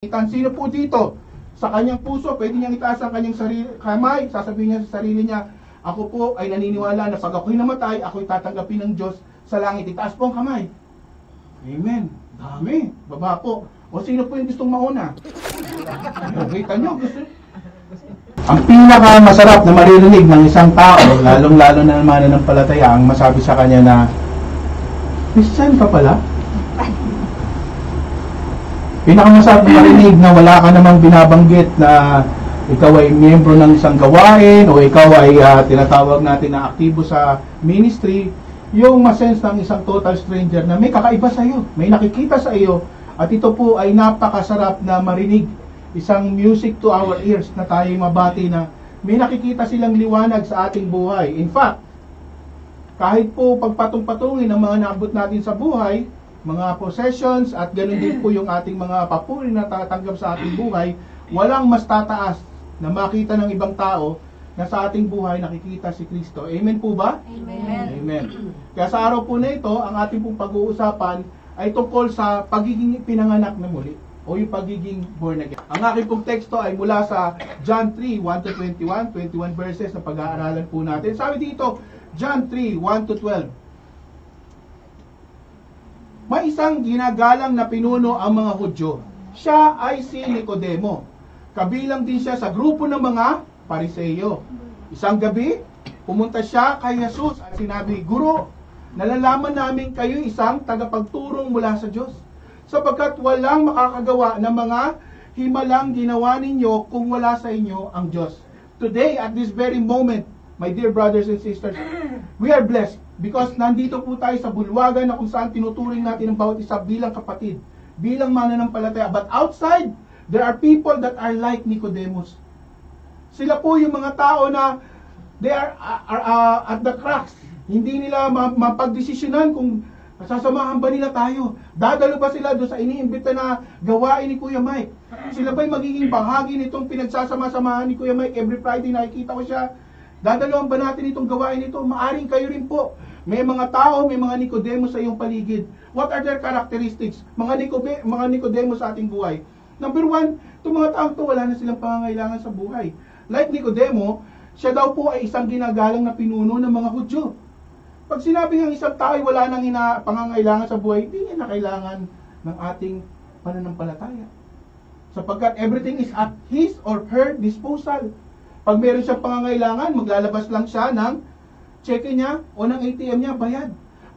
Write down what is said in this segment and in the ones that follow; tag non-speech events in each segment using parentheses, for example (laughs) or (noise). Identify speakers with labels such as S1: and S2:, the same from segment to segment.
S1: Itan, sino po dito? Sa kanyang puso, pwede niyang itaas ang kanyang sarili, kamay, sasabihin niya sa sarili niya, ako po ay naniniwala na pag ako'y namatay, ako'y tatanggapin ng Diyos sa langit. Itaas po ang kamay. Amen. Dami. Baba po. O sino po yung gustong mauna? O, Kita niyo, gusto ang pinaka masarap na maririnig ng isang tao, lalong-lalo na naman ng palataya, ang masabi sa kanya na, Christian ka pala? Pinakamasarap na marinig na wala ka namang binabanggit na ikaw ay miyembro ng isang gawain o ikaw ay ah, tinatawag natin na aktibo sa ministry, yung masense ng isang total stranger na may kakaiba sa iyo, may nakikita sa iyo, at ito po ay napakasarap na marinig isang music to our ears na tayo mabati na may nakikita silang liwanag sa ating buhay. In fact, kahit po pagpatong-patungin ng mga naabot natin sa buhay, mga possessions at ganun din po yung ating mga papuri na tatanggap sa ating buhay, walang mas tataas na makita ng ibang tao na sa ating buhay nakikita si Kristo. Amen po ba?
S2: Amen.
S1: Amen. Kaya sa araw po na ito, ang ating pong pag-uusapan ay tungkol sa pagiging pinanganak na muli o yung pagiging born again. Ang aking pong teksto ay mula sa John 3, 1 to 21, 21 verses na pag-aaralan po natin. Sabi dito, John 3, 1 to 12. May isang ginagalang na pinuno ang mga Hudyo. Siya ay si Nicodemo. Kabilang din siya sa grupo ng mga Pariseyo. Isang gabi, pumunta siya kay Jesus at sinabi, Guro, nalalaman namin kayo isang tagapagturong mula sa Diyos sapagkat walang makakagawa ng mga himalang ginawa ninyo kung wala sa inyo ang Diyos. Today, at this very moment, my dear brothers and sisters, we are blessed because nandito po tayo sa bulwagan na kung saan tinuturing natin ang bawat isa bilang kapatid, bilang mananampalataya. But outside, there are people that are like Nicodemus. Sila po yung mga tao na they are, are, are at the cracks. Hindi nila ma- mapagdesisyonan kung Sasamahan ba nila tayo? Dadalo ba sila doon sa iniimbita na gawain ni Kuya Mike? Sila ba'y magiging bahagi nitong pinagsasama-samahan ni Kuya Mike? Every Friday nakikita ko siya. Dadaloan ba natin itong gawain ito? Maaring kayo rin po. May mga tao, may mga Nicodemus sa iyong paligid. What are their characteristics? Mga, Nicobe, mga Nicodemus sa ating buhay. Number one, itong mga tao to wala na silang pangangailangan sa buhay. Like Nicodemo, siya daw po ay isang ginagalang na pinuno ng mga Hudyo. Pag sinabi ng isang tao ay wala nang ina, pangangailangan sa buhay, hindi niya na kailangan ng ating pananampalataya. Sapagkat everything is at his or her disposal. Pag meron siyang pangangailangan, maglalabas lang siya ng cheque niya o ng ATM niya, bayad.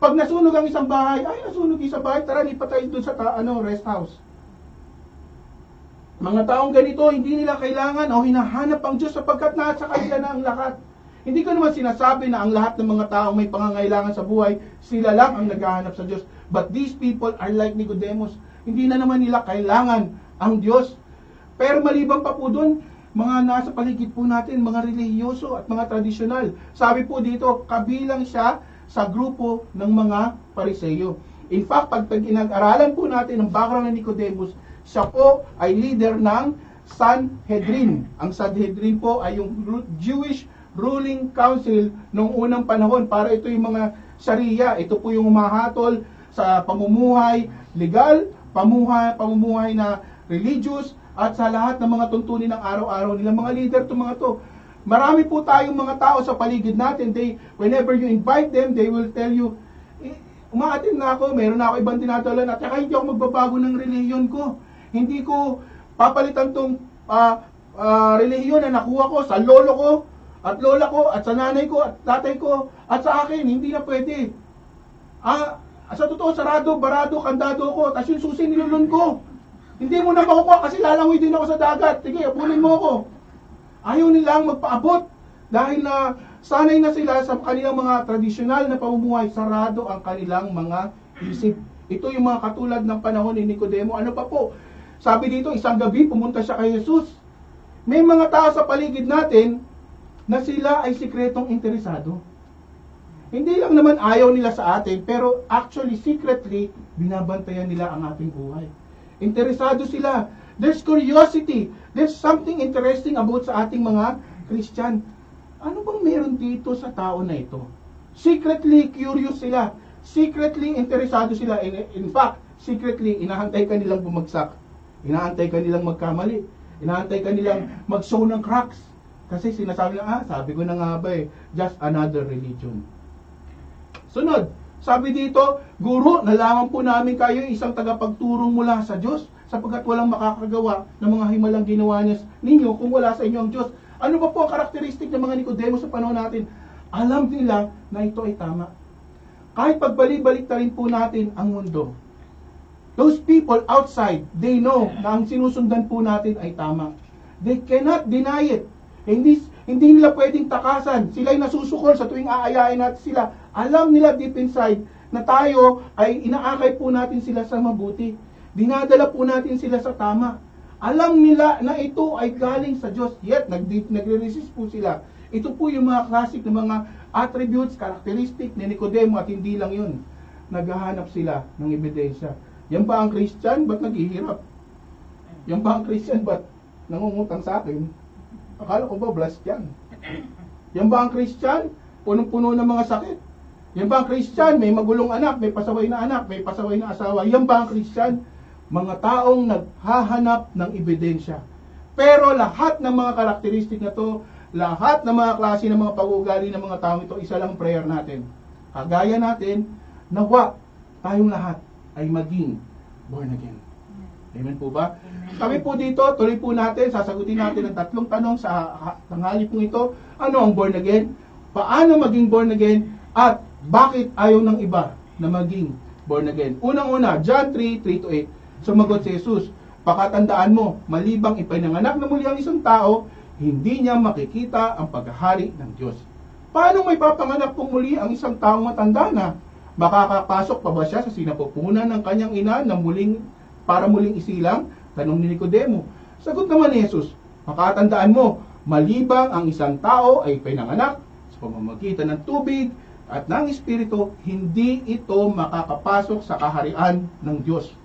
S1: Pag nasunog ang isang bahay, ay nasunog isang bahay, tara lipat tayo doon sa ta- ano, rest house. Mga taong ganito, hindi nila kailangan o hinahanap ang Diyos sapagkat nasa kanila na ang lahat. Hindi ko naman sinasabi na ang lahat ng mga taong may pangangailangan sa buhay, sila lang ang naghahanap sa Diyos. But these people are like Nicodemus. Hindi na naman nila kailangan ang Diyos. Pero maliban pa po doon, mga nasa paligid po natin, mga relihiyoso at mga tradisyonal. Sabi po dito, kabilang siya sa grupo ng mga pariseyo. In fact, pag pinag-aralan po natin ang background ng Nicodemus, siya po ay leader ng Sanhedrin. Ang Sanhedrin po ay yung Jewish ruling council noong unang panahon para ito yung mga Sharia. Ito po yung umahatol sa pamumuhay legal, pamuhay, pamumuhay na religious, at sa lahat ng mga tuntunin ng araw-araw nilang mga leader to mga to. Marami po tayong mga tao sa paligid natin. They, whenever you invite them, they will tell you, eh, umaatin na ako, meron na ako ibang tinatalan at saka hindi ako magbabago ng relihiyon ko. Hindi ko papalitan tong ah, ah, relihiyon na nakuha ko sa lolo ko at lola ko at sa nanay ko at tatay ko at sa akin. Hindi na pwede. Ah, sa totoo, sarado, barado, kandado ko, tapos yung susi nilulun ko. Hindi mo na makukuha kasi lalangoy din ako sa dagat. Sige, apunin mo ako. Ayaw nilang magpaabot dahil na sanay na sila sa kanilang mga tradisyonal na pamumuhay, sarado ang kanilang mga isip. Ito yung mga katulad ng panahon ni Nicodemo. Ano pa po? Sabi dito, isang gabi pumunta siya kay Jesus. May mga tao sa paligid natin na sila ay sikretong interesado. Hindi lang naman ayaw nila sa atin, pero actually, secretly, binabantayan nila ang ating buhay. Interesado sila. There's curiosity. There's something interesting about sa ating mga Christian. Ano bang meron dito sa tao na ito? Secretly curious sila. Secretly interesado sila. In, in fact, secretly, inahantay ka nilang bumagsak. Inaantay ka nilang magkamali. Inaantay ka nilang mag-show ng cracks. Kasi sinasabi na, ah, sabi ko na nga ba eh, just another religion. Sunod, sabi dito, Guro, nalaman po namin kayo isang tagapagturong mula sa Diyos sapagkat walang makakagawa ng mga himalang ginawa niya ninyo kung wala sa inyo ang Diyos. Ano ba po ang karakteristik ng mga Nicodemo sa panahon natin? Alam nila na ito ay tama. Kahit pagbalik-balik na rin po natin ang mundo, those people outside, they know na ang sinusundan po natin ay tama. They cannot deny it. Hindi, hindi nila pwedeng takasan. Sila'y nasusukol sa tuwing aayain natin sila. Alam nila deep inside na tayo ay inaakay po natin sila sa mabuti. Dinadala po natin sila sa tama. Alam nila na ito ay galing sa Diyos. Yet, nagre-resist po sila. Ito po yung mga classic na mga attributes, characteristic ni Nicodemo at hindi lang yun. Naghahanap sila ng ebidensya. Yan ba ang Christian? Ba't naghihirap? Yan ba ang Christian? Ba't nangungutang sa akin? Akala ko ba blessed yan? Yan ba ang Christian? Punong-puno ng mga sakit. Yan ba ang Christian? May magulong anak, may pasaway na anak, may pasaway na asawa. Yan ba ang Christian? Mga taong naghahanap ng ebidensya. Pero lahat ng mga karakteristik na to, lahat ng mga klase ng mga pag-uugali ng mga taong ito, isa lang prayer natin. Kagaya natin, nawa tayong lahat ay maging born again. Amen po ba? Kami po dito, tuloy po natin, sasagutin natin ang tatlong tanong sa tanghali pong ito. Ano ang born again? Paano maging born again? At bakit ayaw ng iba na maging born again? Unang-una, John 3, 3 to 8. Sumagot si Jesus, pakatandaan mo, malibang ipinanganak na muli ang isang tao, hindi niya makikita ang paghahari ng Diyos. Paano may papanganak pong muli ang isang taong matanda na? Makakapasok pa ba siya sa sinapupunan ng kanyang ina na muling para muling isilang? Tanong ni Nicodemo. Sagot naman ni Jesus, makatandaan mo, malibang ang isang tao ay pinanganak sa pamamagitan ng tubig at ng Espiritu, hindi ito makakapasok sa kaharian ng Diyos.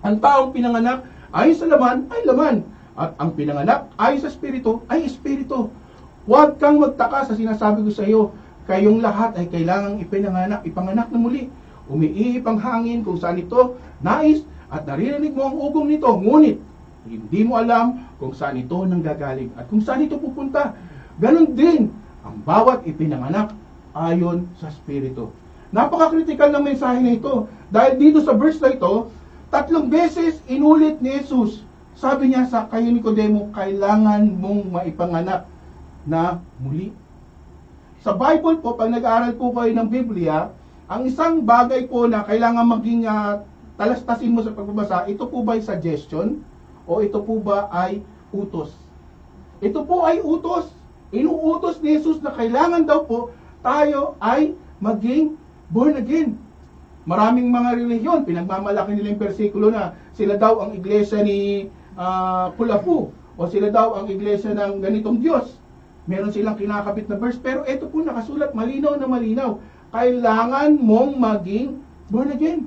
S1: Ang taong pinanganak ay sa laman ay laman, at ang pinanganak ay sa Espiritu ay Espiritu. Huwag kang magtaka sa sinasabi ko sa iyo, kayong lahat ay kailangang ipinanganak, ipanganak na muli. Umiihip ang hangin kung saan ito nais at naririnig mo ang ugong nito, ngunit hindi mo alam kung saan ito nanggagaling at kung saan ito pupunta. Ganon din ang bawat ipinanganak ayon sa Espiritu. Napaka-critical ng mensahe na ito. Dahil dito sa verse na ito, tatlong beses inulit ni Jesus. Sabi niya sa kayo Nicodemo, kailangan mong maipanganak na muli. Sa Bible po, pag nag-aaral po kayo ng Biblia, ang isang bagay po na kailangan maging uh, talastasin mo sa pagbabasa, ito po ba ay suggestion o ito po ba ay utos? Ito po ay utos. Inuutos ni Jesus na kailangan daw po tayo ay maging born again. Maraming mga relihiyon, pinagmamalaki nila yung persikulo na sila daw ang iglesia ni uh, Kulafu o sila daw ang iglesia ng ganitong Diyos meron silang kinakabit na verse, pero ito po nakasulat, malinaw na malinaw. Kailangan mong maging born again.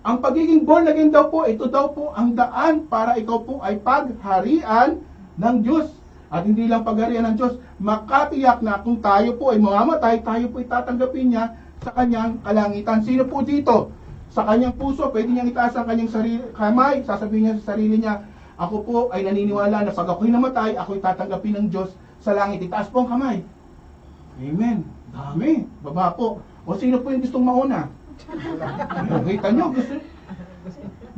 S1: Ang pagiging born again daw po, ito daw po ang daan para ikaw po ay pagharian ng Diyos. At hindi lang pagharian ng Diyos, makatiyak na kung tayo po ay mamamatay, tayo po ay tatanggapin niya sa kanyang kalangitan. Sino po dito? Sa kanyang puso, pwede niyang itaas ang kanyang sarili, kamay, sasabihin niya sa sarili niya, ako po ay naniniwala na pag ako'y namatay, ako'y tatanggapin ng Diyos sa langit. Itaas po ang kamay. Amen. Dami. Baba po. O sino po yung gustong mauna? Kita nyo, gusto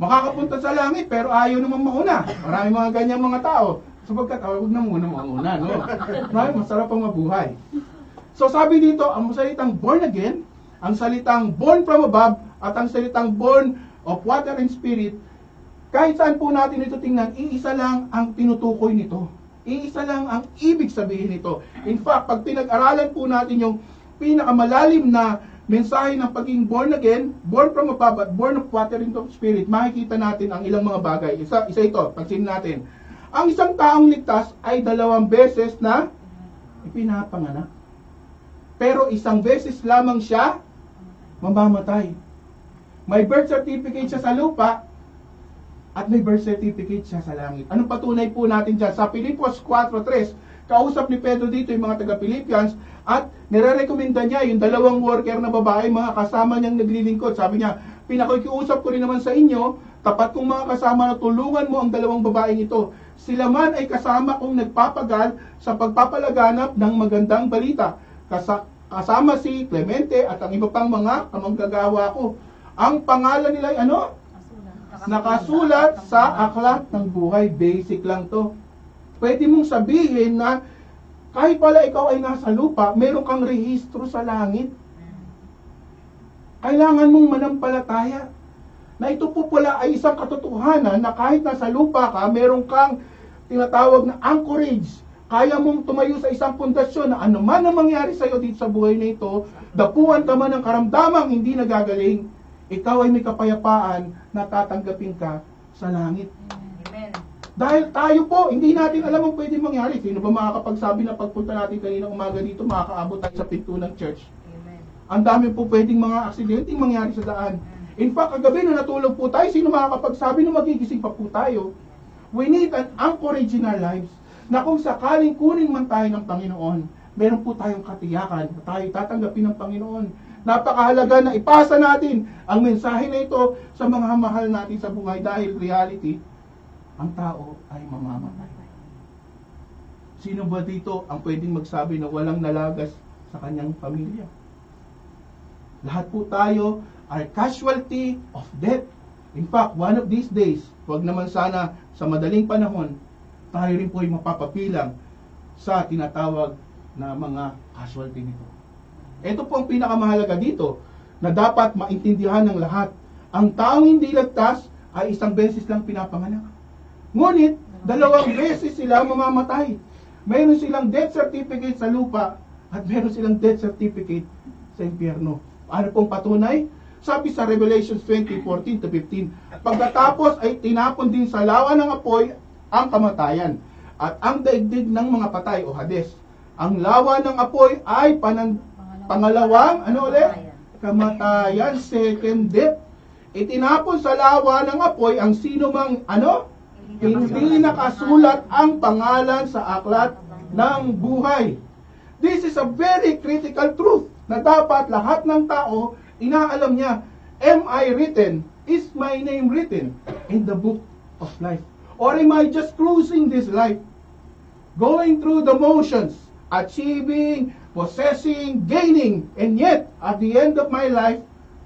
S1: makakapunta sa langit pero ayaw naman mauna. Marami mga ganyan mga tao. Sapagkat, oh, huwag na muna mauna, no? Marami, masarap ang mabuhay. So sabi dito, ang salitang born again, ang salitang born from above, at ang salitang born of water and spirit, kahit saan po natin ito tingnan, iisa lang ang tinutukoy nito. Iisa lang ang ibig sabihin nito. In fact, pag pinag-aralan po natin yung pinakamalalim na mensahe ng pagiging born again, born from above at born of water and of spirit, makikita natin ang ilang mga bagay. Isa, isa ito, pansinin natin. Ang isang taong ligtas ay dalawang beses na ipinapanganak. Pero isang beses lamang siya mamamatay. May birth certificate siya sa lupa, at may birth certificate siya sa langit. Anong patunay po natin dyan? Sa Pilipos 4.3, kausap ni Pedro dito yung mga taga-Philippians at nire-recommenda niya yung dalawang worker na babae, mga kasama niyang naglilingkod. Sabi niya, pinakikiusap ko rin naman sa inyo Tapat kong mga kasama na tulungan mo ang dalawang babaeng ito. Sila man ay kasama kong nagpapagal sa pagpapalaganap ng magandang balita. Kasa- kasama si Clemente at ang iba pang mga kamanggagawa ko. Ang pangalan nila ay ano? Nakasulat sa aklat ng buhay. Basic lang to. Pwede mong sabihin na kahit pala ikaw ay nasa lupa, meron kang rehistro sa langit. Kailangan mong manampalataya na ito po pala ay isang katotohanan na kahit nasa lupa ka, meron kang tinatawag na anchorage. Kaya mong tumayo sa isang pundasyon na ano man ang mangyari sa iyo dito sa buhay na ito, dapuan ka man ng karamdamang hindi nagagaling, ikaw ay may kapayapaan na tatanggapin ka sa langit. Dahil tayo po, hindi natin alam ang pwede mangyari. Sino ba makakapagsabi na pagpunta natin kanina umaga dito, makakaabot tayo sa pinto ng church?
S2: Amen.
S1: Ang dami po pwedeng mga aksidenteng mangyari sa daan. In fact, kagabi na natulog po tayo, sino makakapagsabi na magigising pa po tayo? We need an anchorage in our lives na kung sakaling kunin man tayo ng Panginoon, meron po tayong katiyakan na tayo tatanggapin ng Panginoon. Napakahalaga na ipasa natin ang mensahe na ito sa mga mahal natin sa buhay dahil reality, ang tao ay mamamatay. Sino ba dito ang pwedeng magsabi na walang nalagas sa kanyang pamilya? Lahat po tayo are casualty of death. In fact, one of these days, wag naman sana sa madaling panahon, tayo rin po ay mapapapilang sa tinatawag na mga casualty nito. Ito po ang pinakamahalaga dito na dapat maintindihan ng lahat. Ang taong hindi ligtas ay isang beses lang pinapanganak. Ngunit, dalawang beses sila mamamatay. Mayroon silang death certificate sa lupa at meron silang death certificate sa impyerno. Ano pong patunay? Sabi sa Revelations 20:14 to 15, pagkatapos ay tinapon din sa lawa ng apoy ang kamatayan at ang daigdig ng mga patay o Hades. Ang lawa ng apoy ay panan, pangalawang, ano ulit? Kamatayan, second death. Itinapon sa lawa ng apoy ang sino mang, ano? Hindi nakasulat ang pangalan sa aklat ng buhay. This is a very critical truth na dapat lahat ng tao inaalam niya, am I written? Is my name written in the book of life? Or am I just cruising this life? Going through the motions, achieving, possessing, gaining, and yet, at the end of my life,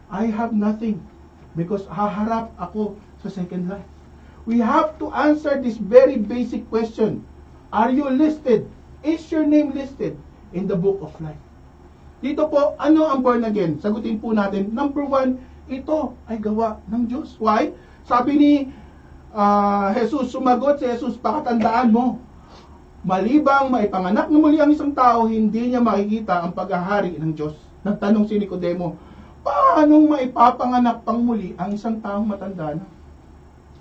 S1: I have nothing because haharap ako sa second life. We have to answer this very basic question. Are you listed? Is your name listed in the book of life? Dito po, ano ang born again? Sagutin po natin. Number one, ito ay gawa ng Diyos. Why? Sabi ni ah, Jesus, sumagot si Jesus, pakatandaan mo, malibang maipanganak na muli ang isang tao, hindi niya makikita ang paghahari ng Diyos. Nagtanong si Nicodemo, paano maipapanganak pang muli ang isang taong matanda na?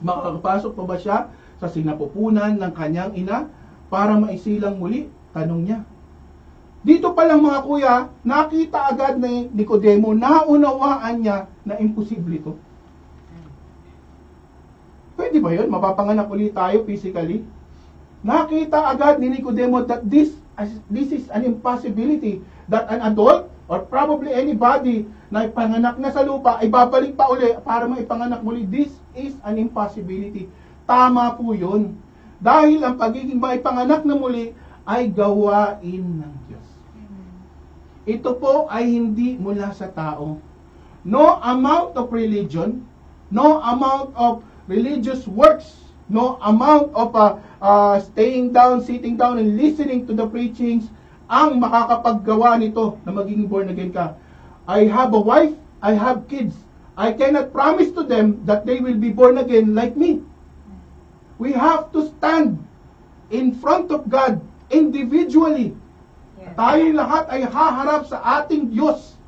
S1: Makakapasok pa ba siya sa sinapupunan ng kanyang ina para maisilang muli? Tanong niya. Dito pa lang mga kuya, nakita agad ni Nicodemo, naunawaan niya na imposible ito. Pwede ba yun? Mapapanganak ulit tayo physically? Nakita agad ni Nicodemo that this, this is an impossibility that an adult or probably anybody na ipanganak na sa lupa ay babalik pa uli para maipanganak muli. This is an impossibility. Tama po yun. Dahil ang pagiging maipanganak na muli ay gawain ng Diyos. Ito po ay hindi mula sa tao. No amount of religion, no amount of religious works, no amount of uh, uh, staying down, sitting down, and listening to the preachings ang makakapaggawa nito na maging born again ka. I have a wife, I have kids. I cannot promise to them that they will be born again like me. We have to stand in front of God individually tayo lahat ay haharap sa ating Diyos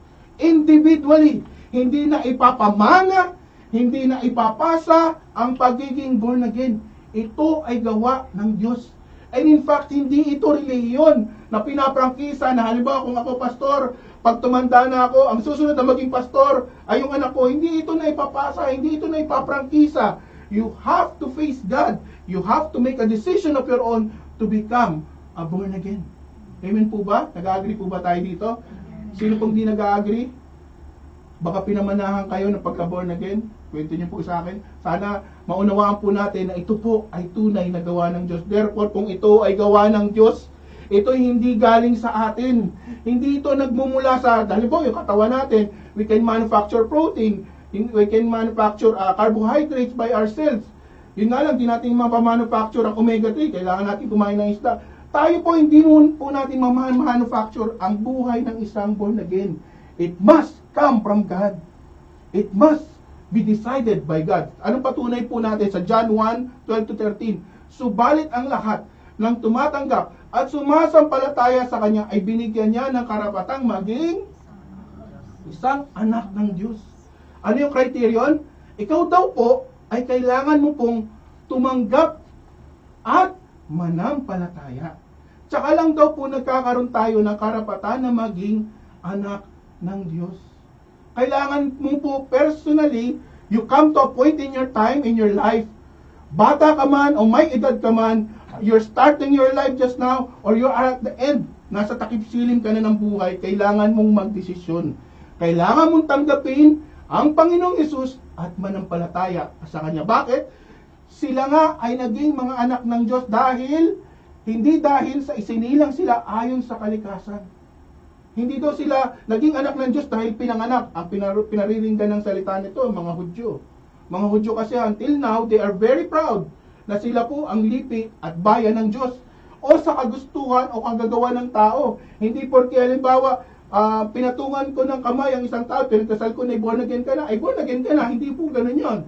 S1: individually. Hindi na ipapamana, hindi na ipapasa ang pagiging born again. Ito ay gawa ng Diyos. And in fact, hindi ito relihiyon na pinaprangkisa na halimbawa kung ako pastor, pag tumanda na ako, ang susunod na maging pastor ay yung anak ko. Hindi ito na ipapasa, hindi ito na ipaprangkisa. You have to face God. You have to make a decision of your own to become a born again. Amen po ba? Nag-agree po ba tayo dito? Sino pong di nag-agree? Baka pinamanahan kayo ng pagka-born again? kwento niyo po sa akin. Sana maunawaan po natin na ito po ay tunay na gawa ng Diyos. Therefore, kung ito ay gawa ng Diyos, ito hindi galing sa atin. Hindi ito nagmumula sa, dahil po yung katawan natin, we can manufacture protein, we can manufacture uh, carbohydrates by ourselves. Yun nga lang, di natin mapamanufacture ang omega-3, kailangan natin kumain ng isda. Tayo po, hindi po natin mamanufacture ang buhay ng isang born again. It must come from God. It must be decided by God. Anong patunay po natin sa John 1, 12 to 13? Subalit ang lahat ng tumatanggap at sumasampalataya sa Kanya ay binigyan niya ng karapatang maging isang anak ng Diyos. Ano yung criterion? Ikaw daw po ay kailangan mo pong tumanggap at manampalataya. Tsaka lang daw po nagkakaroon tayo ng karapatan na maging anak ng Diyos. Kailangan mo po personally, you come to a point in your time, in your life, bata ka man o may edad ka man, you're starting your life just now, or you are at the end, nasa takip silim ka na ng buhay, kailangan mong magdesisyon. Kailangan mong tanggapin ang Panginoong Yesus at manampalataya sa Kanya. Bakit? Sila nga ay naging mga anak ng Diyos dahil, hindi dahil sa isinilang sila ayon sa kalikasan hindi daw sila naging anak ng Diyos dahil pinanganak. Ang pinar- pinariringgan ng salita nito, mga Hudyo. Mga Hudyo kasi until now, they are very proud na sila po ang lipi at bayan ng Diyos. O sa kagustuhan o kagagawa ng tao. Hindi porque halimbawa, uh, pinatungan ko ng kamay ang isang tao, pinagdasal ko na born again ka na, ay born again ka na, hindi po ganun yon.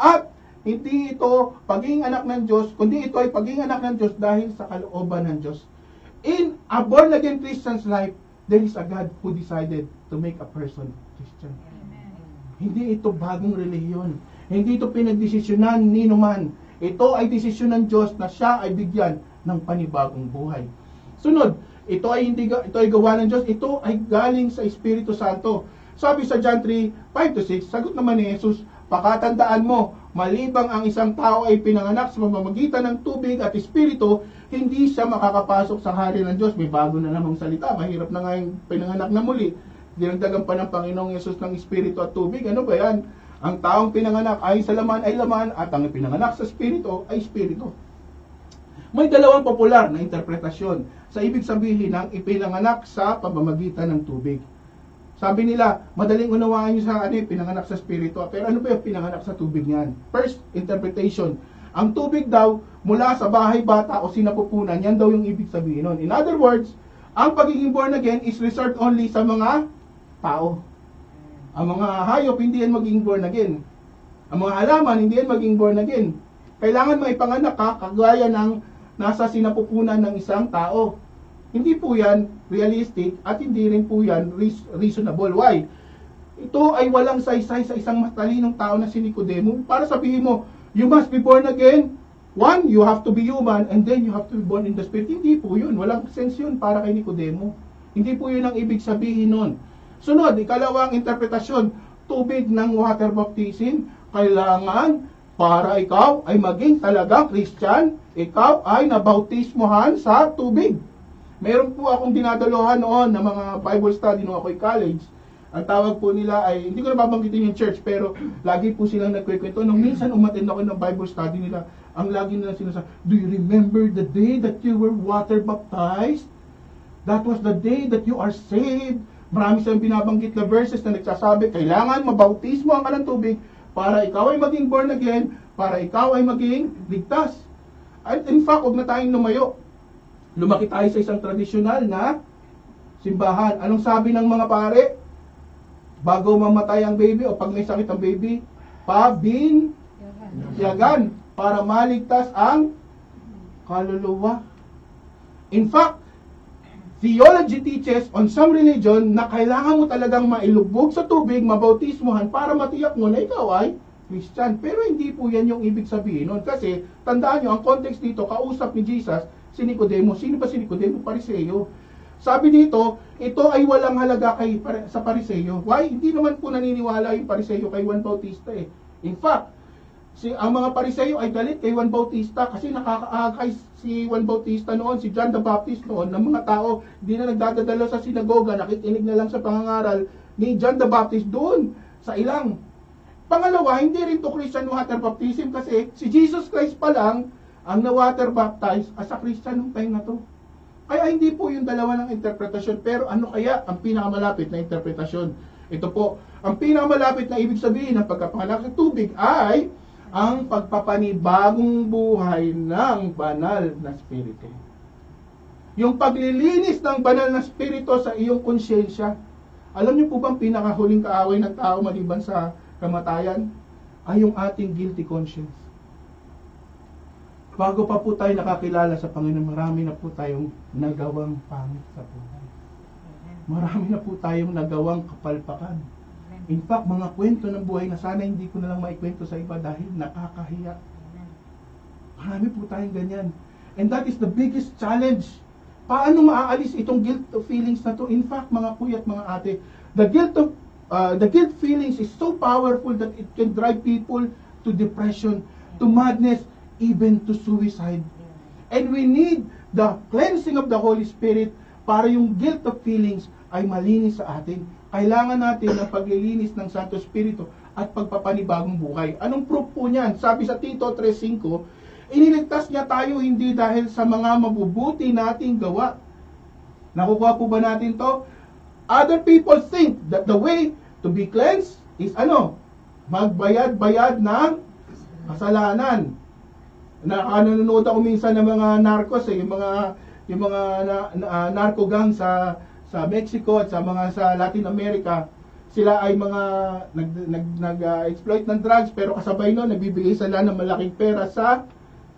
S1: At hindi ito pagiging anak ng Diyos, kundi ito ay pagiging anak ng Diyos dahil sa kalooban ng Diyos. In a born again Christian's life, there is a God who decided to make a person Christian. Amen. Hindi ito bagong relihiyon. Hindi ito pinagdesisyonan ni numan. Ito ay desisyon ng Diyos na siya ay bigyan ng panibagong buhay. Sunod, ito ay hindi ito ay gawa ng Diyos, ito ay galing sa Espiritu Santo. Sabi sa John 3, 5 to 6, sagot naman ni Jesus, pakatandaan mo, malibang ang isang tao ay pinanganak sa mamamagitan ng tubig at espiritu, hindi siya makakapasok sa hari ng Diyos. May bago na namang salita. Mahirap na nga yung pinanganak na muli. Dinagdagan pa ng Panginoong Yesus ng Espiritu at tubig. Ano ba yan? Ang taong pinanganak ay sa laman ay laman at ang pinanganak sa Espiritu ay Espiritu. May dalawang popular na interpretasyon sa ibig sabihin ng ipinanganak sa pamamagitan ng tubig. Sabi nila, madaling unawaan nyo sa ano, pinanganak sa Espiritu. Pero ano ba yung pinanganak sa tubig niyan? First interpretation, ang tubig daw mula sa bahay bata o sinapupunan, yan daw yung ibig sabihin nun. In other words, ang pagiging born again is reserved only sa mga tao. Ang mga hayop, hindi yan maging born again. Ang mga halaman, hindi yan maging born again. Kailangan may panganak ka, kagaya ng nasa sinapupunan ng isang tao. Hindi po yan realistic at hindi rin po yan reasonable. Why? Ito ay walang saysay sa isang matalinong tao na si Nicodemo para sabihin mo, You must be born again. One, you have to be human and then you have to be born in the Spirit. Hindi po yun. Walang sense yun para kay Nicodemo. Hindi po yun ang ibig sabihin nun. Sunod, ikalawang interpretasyon, tubig ng water baptism, kailangan para ikaw ay maging talagang Christian, ikaw ay nabautismohan sa tubig. Meron po akong dinadaluhan noon ng mga Bible study nung ako'y college ang tawag po nila ay, hindi ko na babanggitin yung church, pero lagi po silang nagkikwento. Nung minsan umattend ako ng Bible study nila, ang lagi nila sinasabi, Do you remember the day that you were water baptized? That was the day that you are saved. Marami silang binabanggit na verses na nagsasabi, kailangan mabautismo ang ka tubig para ikaw ay maging born again, para ikaw ay maging ligtas. At in fact, huwag na tayong lumayo. Lumaki tayo sa isang tradisyonal na simbahan. Anong sabi ng mga pare? bago mamatay ang baby o pag may sakit ang baby, pabinyagan para maligtas ang kaluluwa. In fact, theology teaches on some religion na kailangan mo talagang mailubog sa tubig, mabautismohan para matiyak mo na ikaw ay Christian. Pero hindi po yan yung ibig sabihin nun. Kasi, tandaan nyo, ang context dito, kausap ni Jesus, si Nicodemo. Sino ba si Nicodemo? Pariseyo. Sabi dito, ito ay walang halaga kay sa Pariseyo. Why? Hindi naman po naniniwala yung Pariseyo kay Juan Bautista eh. In fact, si ang mga Pariseyo ay galit kay Juan Bautista kasi nakakaakay si Juan Bautista noon, si John the Baptist noon, ng mga tao hindi na nagdadadalo sa sinagoga, nakikinig na lang sa pangangaral ni John the Baptist doon sa ilang. Pangalawa, hindi rin to Christian water baptism kasi si Jesus Christ pa lang ang na-water baptize as a Christian nung time na to. Kaya hindi po yung dalawa ng interpretasyon. Pero ano kaya ang pinakamalapit na interpretasyon? Ito po, ang pinakamalapit na ibig sabihin ng pagkapanganak sa tubig ay ang pagpapanibagong buhay ng banal na spirito. Yung paglilinis ng banal na spirito sa iyong konsyensya. Alam niyo po bang pinakahuling kaaway ng tao maliban sa kamatayan? Ay yung ating guilty conscience. Bago pa po tayo nakakilala sa Panginoon, marami na po tayong nagawang pangit sa buhay. Marami na po tayong nagawang kapalpakan. In fact, mga kwento ng buhay na sana hindi ko na lang maikwento sa iba dahil nakakahiya. Marami po tayong ganyan. And that is the biggest challenge. Paano maaalis itong guilt of feelings na to? In fact, mga kuya at mga ate, the guilt of uh, the guilt feelings is so powerful that it can drive people to depression, to madness, even to suicide. And we need the cleansing of the Holy Spirit para yung guilt of feelings ay malinis sa atin. Kailangan natin ng paglilinis ng Santo Espiritu at pagpapanibagong buhay. Anong proof po niyan? Sabi sa Tito 3.5, iniligtas niya tayo hindi dahil sa mga mabubuti nating gawa. Nakukuha po ba natin to? Other people think that the way to be cleansed is ano? Magbayad-bayad ng kasalanan. Nakanonood ako minsan ng mga narcos eh, yung mga yung mga na, na, uh, narco gang sa sa Mexico at sa mga sa Latin America. Sila ay mga nag nag, nag uh, exploit ng drugs pero kasabay no nagbibigay sila ng malaking pera sa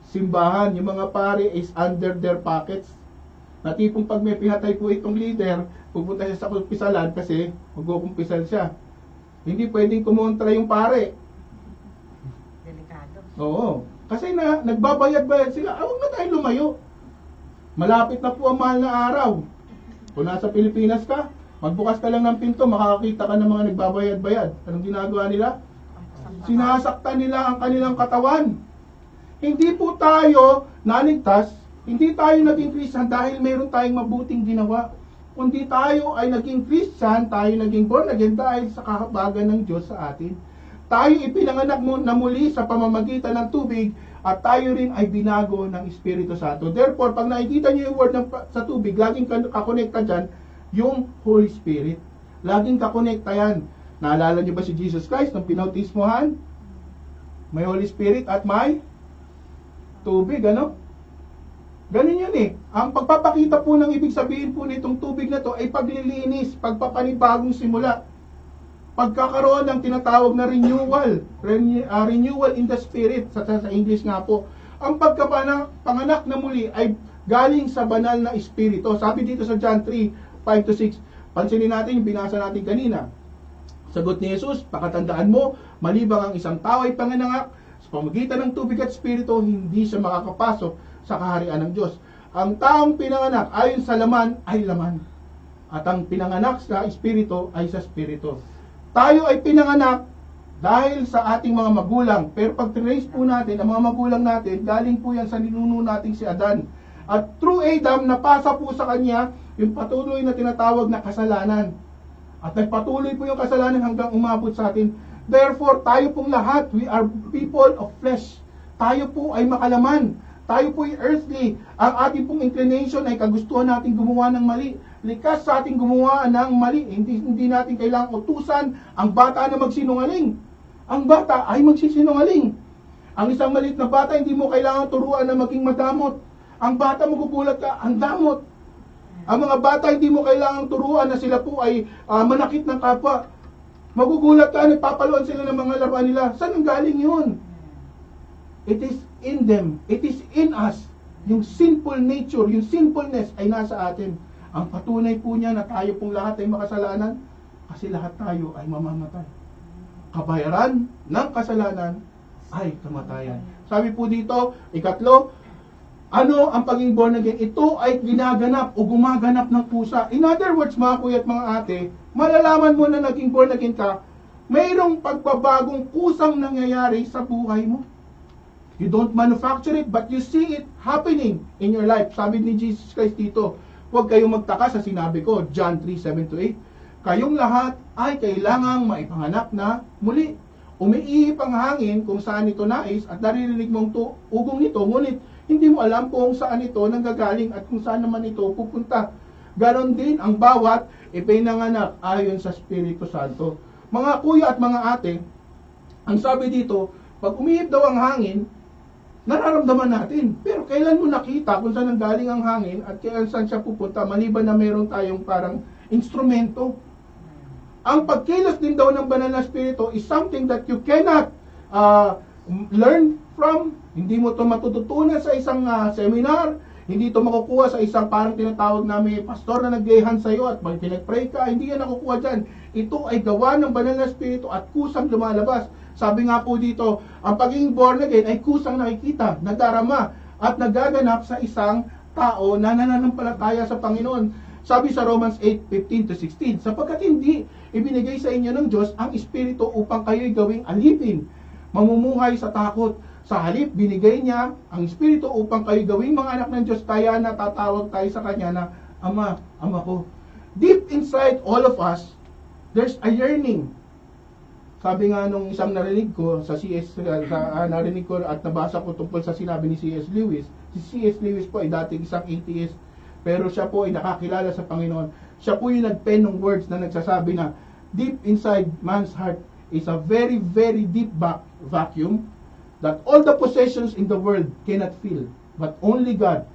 S1: simbahan. Yung mga pare is under their pockets. Na tipong pag may pinatay po itong leader, pupunta siya sa kumpisalan kasi magkukumpisal siya. Hindi pwedeng kumontra yung pare.
S2: Delikado.
S1: Oo. Kasi na, nagbabayad-bayad sila. Ah, huwag na tayo lumayo. Malapit na po ang mahal na araw. Kung nasa Pilipinas ka, magbukas ka lang ng pinto, makakakita ka ng mga nagbabayad-bayad. Anong ginagawa nila? Sinasaktan nila ang kanilang katawan. Hindi po tayo naligtas, hindi tayo naging Christian dahil meron tayong mabuting ginawa. Kundi tayo ay naging Christian, tayo naging born again dahil sa kahabagan ng Diyos sa atin. Tayo ipinanganak mo na muli sa pamamagitan ng tubig at tayo rin ay binago ng Espiritu Santo. Therefore, pag nakikita niyo yung word ng, sa tubig, laging kakonekta dyan yung Holy Spirit. Laging kakonekta yan. Naalala niyo ba si Jesus Christ nung pinautismohan? May Holy Spirit at may tubig, ano? Ganun yun eh. Ang pagpapakita po ng ibig sabihin po nitong tubig na to ay paglilinis, pagpapanibagong simula pagkakaroon ng tinatawag na renewal, renew, uh, renewal in the spirit, sa, sa English nga po. Ang pagkapanganak na muli ay galing sa banal na espiritu. Sabi dito sa John 3, 5 to 6, pansinin natin binasa natin kanina. Sagot ni Jesus, pakatandaan mo, malibang ang isang tao ay panganganak, sa pamagitan ng tubig at espiritu, hindi siya makakapasok sa kaharian ng Diyos. Ang taong pinanganak ayon sa laman ay laman. At ang pinanganak sa espiritu ay sa espiritu. Tayo ay pinanganak dahil sa ating mga magulang. Pero pag trace po natin, ang mga magulang natin, galing po yan sa ninuno nating si Adan. At through Adam, napasa po sa kanya yung patuloy na tinatawag na kasalanan. At nagpatuloy po yung kasalanan hanggang umabot sa atin. Therefore, tayo pong lahat, we are people of flesh. Tayo po ay makalaman. Tayo po ay earthly. Ang ating pong inclination ay kagustuhan natin gumawa ng mali likas sa ating gumawa ng mali. Hindi, hindi natin kailangang utusan ang bata na magsinungaling. Ang bata ay magsisinungaling. Ang isang maliit na bata, hindi mo kailangan turuan na maging madamot. Ang bata, magugulat ka, ang damot. Ang mga bata, hindi mo kailangan turuan na sila po ay uh, manakit ng kapwa. Magugulat ka, nagpapaluan sila ng mga laruan nila. Saan ang galing yun? It is in them. It is in us. Yung sinful nature, yung sinfulness ay nasa atin. Ang patunay po niya na tayo pong lahat ay makasalanan kasi lahat tayo ay mamamatay. Kabayaran ng kasalanan ay kamatayan. Sabi po dito, ikatlo, ano ang pagiging born again? Ito ay ginaganap o gumaganap ng pusa. In other words, mga kuya at mga ate, malalaman mo na naging born again ka, mayroong pagbabagong kusang nangyayari sa buhay mo. You don't manufacture it, but you see it happening in your life. Sabi ni Jesus Christ dito, Huwag kayong magtaka sa sinabi ko, John 3, 7 to 8. Kayong lahat ay kailangang maipanganak na muli. umiihip ang hangin kung saan ito nais at naririnig mong to, ugong nito, ngunit hindi mo alam kung saan ito nanggagaling at kung saan naman ito pupunta. Ganon din ang bawat ipinanganak ayon sa Espiritu Santo. Mga kuya at mga ate, ang sabi dito, pag umihip daw ang hangin, nararamdaman natin. Pero kailan mo nakita kung saan nanggaling ang hangin at kailan saan siya pupunta maliban na meron tayong parang instrumento. Ang pagkilos din daw ng banal na spirito is something that you cannot uh, learn from. Hindi mo to matututunan sa isang uh, seminar. Hindi to makukuha sa isang parang tinatawag namin pastor na naglehan sa iyo at pag pinag-pray ka, hindi yan nakukuha dyan. Ito ay gawa ng banal na spirito at kusang lumalabas. Sabi nga po dito, ang pagiging born again ay kusang nakikita, nadarama, at nagaganap sa isang tao na nananampalataya sa Panginoon. Sabi sa Romans 8:15 to 16, sapagkat hindi ibinigay sa inyo ng Diyos ang Espiritu upang kayo'y gawing alipin, mamumuhay sa takot. Sa halip, binigay niya ang Espiritu upang kayo'y gawing mga anak ng Diyos, kaya natatawag tayo sa Kanya na, Ama, Ama ko. Deep inside all of us, there's a yearning. Sabi nga nung isang narinig ko sa CS sa uh, narinig ko at nabasa ko tungkol sa sinabi ni C.S. Lewis. Si C.S. Lewis po ay dating isang atheist pero siya po ay nakakilala sa Panginoon. Siya po yung nagpen ng words na nagsasabi na deep inside man's heart is a very very deep back vacuum that all the possessions in the world cannot fill but only God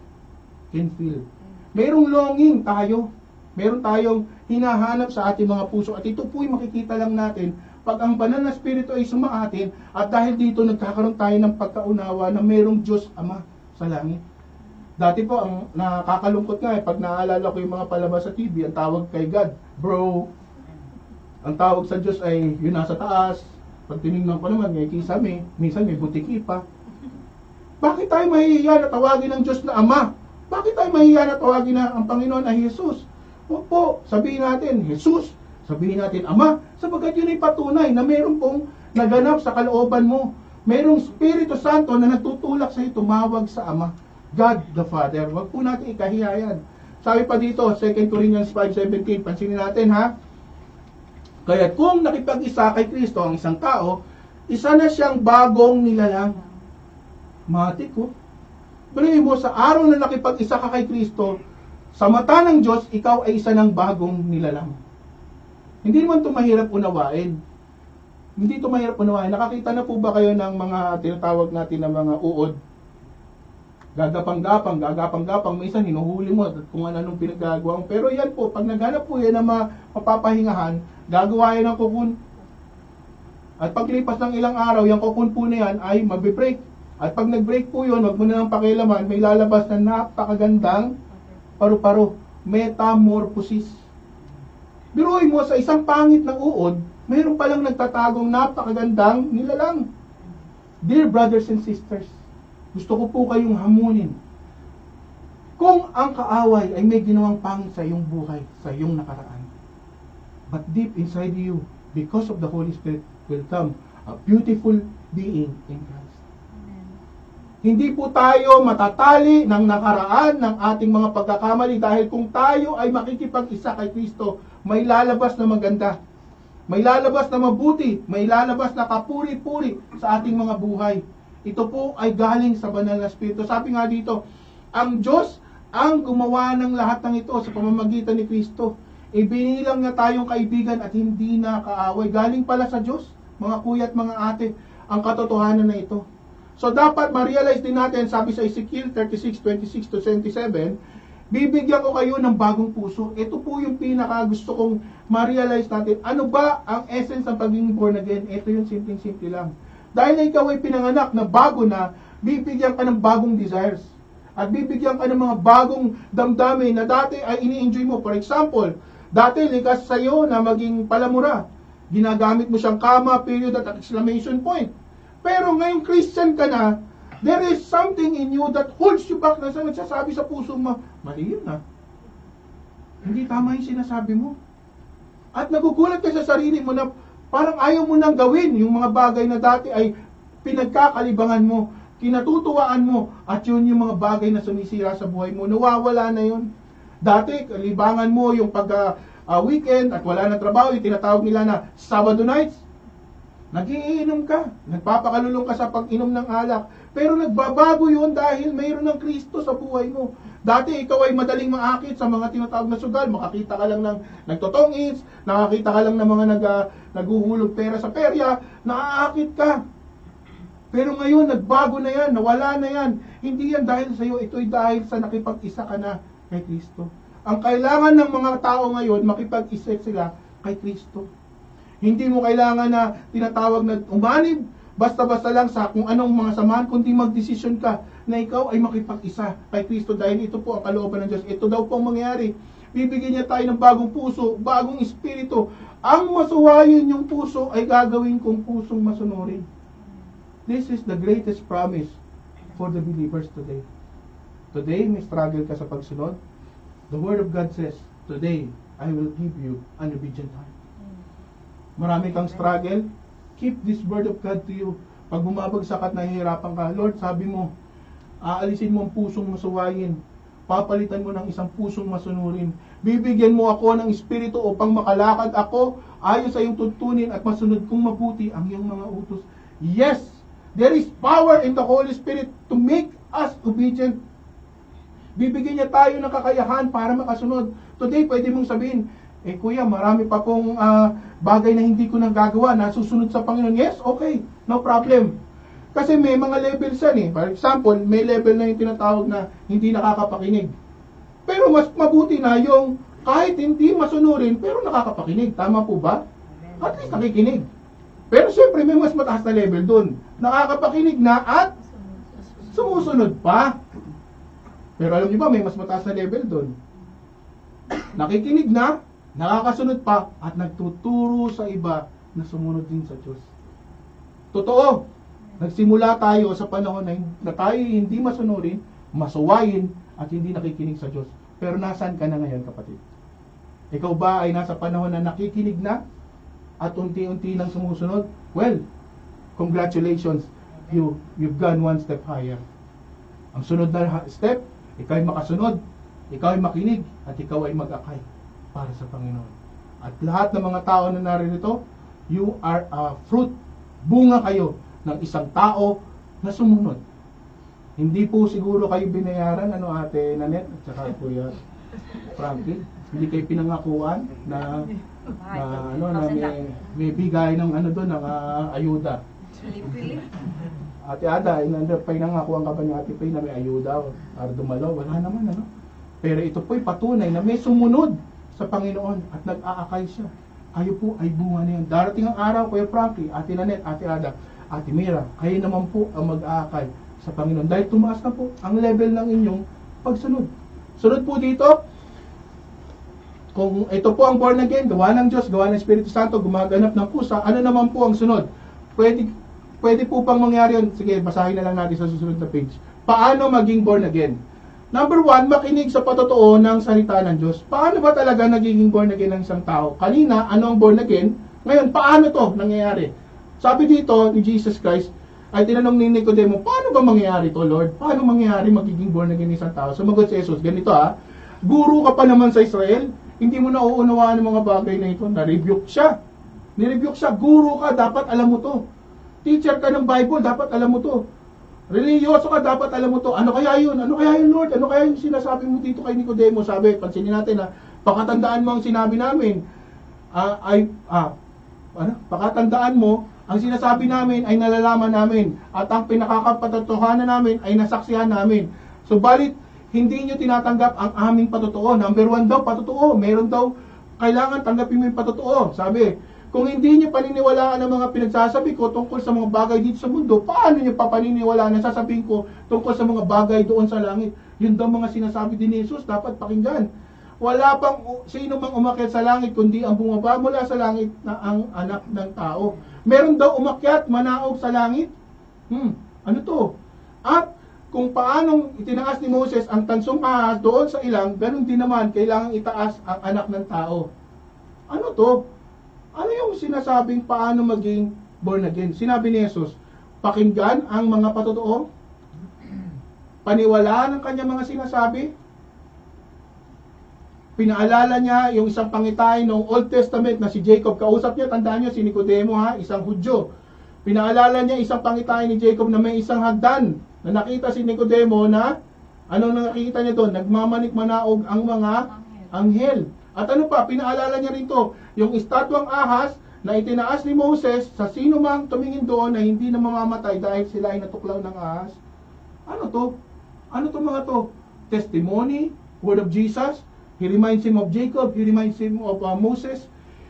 S1: can fill. Merong longing tayo. Meron tayong hinahanap sa ating mga puso at ito po yung makikita lang natin pag ang banal na spirito ay sumaatin at dahil dito nagkakaroon tayo ng pagkaunawa na merong Diyos Ama sa langit. Dati po, ang nakakalungkot nga eh, pag naalala ko yung mga palabas sa TV, ang tawag kay God, bro. Ang tawag sa Diyos ay yun nasa taas. Pag tinignan ko naman, may kisame, minsan may butiki pa. Bakit tayo mahihiya na tawagin ng Diyos na Ama? Bakit tayo mahihiya na tawagin na ang Panginoon ay Jesus? Huwag po, sabihin natin, Jesus, Sabihin natin, Ama, sapagkat yun ay patunay na meron pong naganap sa kalooban mo. Merong Espiritu Santo na nagtutulak sa iyo tumawag sa Ama. God the Father. Huwag po natin ikahiya yan. Sabi pa dito, 2 Corinthians 5.17, pansinin natin ha. Kaya kung nakipag-isa kay Kristo ang isang tao, isa na siyang bagong nilalang. Matik ko. Balihin mo, sa araw na nakipag-isa ka kay Kristo, sa mata ng Diyos, ikaw ay isa ng bagong nilalang. Hindi naman ito mahirap unawain. Hindi ito mahirap unawain. Nakakita na po ba kayo ng mga tinatawag natin na mga uod? Gagapang-gapang, gagapang-gapang, minsan hinuhuli mo at kung ano anong pinagagawa mo. Pero yan po, pag naghanap po yan ng mapapahingahan, gagawa yan ng kukun. At paglipas ng ilang araw, yung kukun po na yan ay mabibreak. At pag nag-break po yun, wag mo na ng pakilaman, may lalabas na napakagandang paru-paro. Metamorphosis. Biruin mo sa isang pangit ng uod, mayroon palang nagtatagong napakagandang nilalang. Dear brothers and sisters, gusto ko po kayong hamunin. Kung ang kaaway ay may ginawang pangit sa iyong buhay, sa iyong nakaraan, but deep inside you, because of the Holy Spirit, will come a beautiful being in Christ. Hindi po tayo matatali ng nakaraan ng ating mga pagkakamali dahil kung tayo ay makikipag-isa kay Kristo, may lalabas na maganda. May lalabas na mabuti, may lalabas na kapuri-puri sa ating mga buhay. Ito po ay galing sa banal na Espiritu. Sabi nga dito, ang Diyos ang gumawa ng lahat ng ito sa pamamagitan ni Kristo. Ibinilang na tayong kaibigan at hindi na kaaway. Galing pala sa Diyos, mga kuya at mga ate, ang katotohanan na ito. So dapat ma-realize din natin, sabi sa Ezekiel 36, 26 to 27, bibigyan ko kayo ng bagong puso. Ito po yung pinaka gusto kong ma-realize natin. Ano ba ang essence ng pagiging born again? Ito yung simpleng-simple lang. Dahil na ikaw ay pinanganak na bago na, bibigyan ka ng bagong desires. At bibigyan ka ng mga bagong damdamin na dati ay ini-enjoy mo. For example, dati likas sa iyo na maging palamura. Ginagamit mo siyang kama, period at exclamation point. Pero ngayong Christian ka na, There is something in you that holds you back na sa nagsasabi sa puso mo, mali yun ah. Hindi tama yung sinasabi mo. At nagugulat ka sa sarili mo na parang ayaw mo nang gawin yung mga bagay na dati ay pinagkakalibangan mo, kinatutuwaan mo, at yun yung mga bagay na sumisira sa buhay mo, nawawala na yun. Dati, kalibangan mo yung pag uh, uh, weekend at wala na trabaho, yung tinatawag nila na Sabado nights. Nagiinom ka, nagpapakalulong ka sa pag-inom ng alak, pero nagbabago yun dahil mayroon ng Kristo sa buhay mo. Dati ikaw ay madaling maakit sa mga tinatawag na sugal, makakita ka lang ng nagtotongits, nakakita ka lang ng mga nag, uh, naguhulog pera sa perya, naaakit ka. Pero ngayon, nagbago na yan, nawala na yan. Hindi yan dahil sa iyo, ito'y dahil sa nakipag-isa ka na kay Kristo. Ang kailangan ng mga tao ngayon, makipag-isa sila kay Kristo. Hindi mo kailangan na tinatawag na umanib, basta-basta lang sa kung anong mga samahan, kundi magdesisyon ka na ikaw ay makipag-isa kay Kristo dahil ito po ang kalooban ng Diyos. Ito daw po ang mangyayari. Bibigyan niya tayo ng bagong puso, bagong espiritu. Ang masuwayin yung puso ay gagawin kong pusong masunurin. This is the greatest promise for the believers today. Today, may struggle ka sa pagsunod. The Word of God says, Today, I will give you an obedient heart. Marami kang struggle, keep this Word of God to you. Pag bumabagsak at nahihirapan ka, Lord, sabi mo, aalisin mo ang pusong masuwayin. Papalitan mo ng isang pusong masunurin. Bibigyan mo ako ng espiritu upang makalakad ako ayon sa iyong tuntunin at masunod kong mabuti ang iyong mga utos. Yes, There is power in the Holy Spirit to make us obedient. Bibigyan niya tayo ng kakayahan para makasunod. Today, pwede mong sabihin, eh kuya, marami pa pong uh, bagay na hindi ko nagagawa, nasusunod sa Panginoon. Yes, okay, no problem. Kasi may mga levels yan eh. For example, may level na yung tinatawag na hindi nakakapakinig. Pero mas mabuti na yung kahit hindi masunurin, pero nakakapakinig. Tama po ba? At least nakikinig. Pero siyempre may mas mataas na level doon. Nakakapakinig na at sumusunod pa. Pero alam niyo ba, may mas mataas na level doon. Nakikinig na, nakakasunod pa, at nagtuturo sa iba na sumunod din sa Diyos. Totoo, nagsimula tayo sa panahon na, na tayo hindi masunurin, masuwayin, at hindi nakikinig sa Diyos. Pero nasaan ka na ngayon, kapatid? Ikaw ba ay nasa panahon na nakikinig na, at unti-unti nang sumusunod, well, congratulations, you, you've gone one step higher. Ang sunod na step, ikaw ay makasunod, ikaw ay makinig, at ikaw ay mag-akay para sa Panginoon. At lahat ng mga tao na naririto, you are a fruit, bunga kayo ng isang tao na sumunod. Hindi po siguro kayo binayaran, ano ate Nanette, at saka kuya Frankie, hindi kayo pinangakuan na na ano na may, may bigay ng ano doon ng uh, ayuda. Ate Ada, inanda pa nang ako ang kaban ni Ate Pay na may ayuda para dumalo. Wala naman ano. Pero ito po'y patunay na may sumunod sa Panginoon at nag-aakay siya. Kayo po ay bunga na yan. Darating ang araw, Kuya Frankie, Ate Nanet, Ate Ada, Ate Mira, kayo naman po ang mag-aakay sa Panginoon. Dahil tumaas na po ang level ng inyong pagsunod. Sunod po dito, kung ito po ang born again, gawa ng Diyos, gawa ng Espiritu Santo, gumaganap ng pusa, ano naman po ang sunod? Pwede, pwede po pang mangyari yun. Sige, basahin na lang natin sa susunod na page. Paano maging born again? Number one, makinig sa patotoo ng salita ng Diyos. Paano ba talaga nagiging born again ng isang tao? Kanina, ano ang born again? Ngayon, paano to nangyayari? Sabi dito ni Jesus Christ, ay tinanong ni Nicodemo, paano ba mangyayari to, Lord? Paano mangyayari magiging born again ng isang tao? Sumagot si Jesus, ganito ha, guru ka pa naman sa Israel, hindi mo na uunawaan ng mga bagay na ito. Na-rebuke siya. Ni-rebuke siya. Guru ka, dapat alam mo to. Teacher ka ng Bible, dapat alam mo to. Religyoso ka, dapat alam mo to. Ano kaya yun? Ano kaya yun, Lord? Ano kaya yung sinasabi mo dito kay Nicodemo? Sabi, pansinin natin ha, pakatandaan mo ang sinabi namin. Uh, ay, ah, ano? Pakatandaan mo, ang sinasabi namin ay nalalaman namin. At ang pinakakapatotohanan namin ay nasaksihan namin. So, balit, hindi nyo tinatanggap ang aming patotoo. Number one daw, patotoo. Meron daw, kailangan tanggapin mo yung patotoo. Sabi, kung hindi nyo paniniwalaan ang mga pinagsasabi ko tungkol sa mga bagay dito sa mundo, paano nyo papaniniwalaan ang sasabihin ko tungkol sa mga bagay doon sa langit? Yun daw mga sinasabi din ni Jesus, dapat pakinggan. Wala pang sino mang umakyat sa langit kundi ang bumaba mula sa langit na ang anak ng tao. Meron daw umakyat, manaog sa langit. Hmm, ano to? At kung paanong itinaas ni Moses ang tansong ahas doon sa ilang, ganun din naman kailangang itaas ang anak ng tao. Ano to? Ano yung sinasabing paano maging born again? Sinabi ni Jesus, pakinggan ang mga patotoo, paniwalaan ang kanyang mga sinasabi, pinaalala niya yung isang pangitay ng Old Testament na si Jacob. Kausap niya, tandaan niyo, si Nicodemo ha, isang Hudyo. Pinaalala niya isang pangitain ni Jacob na may isang hagdan na nakita si Nicodemo na ano nakita niya doon? Nagmamanik manaog ang mga anghel. At ano pa, pinaalala niya rin to, yung estatwang ahas na itinaas ni Moses sa sino mang tumingin doon na hindi na mamamatay dahil sila ay natuklaw ng ahas. Ano to? Ano to mga to? Testimony, word of Jesus. He reminds him of Jacob, he reminds him of uh, Moses.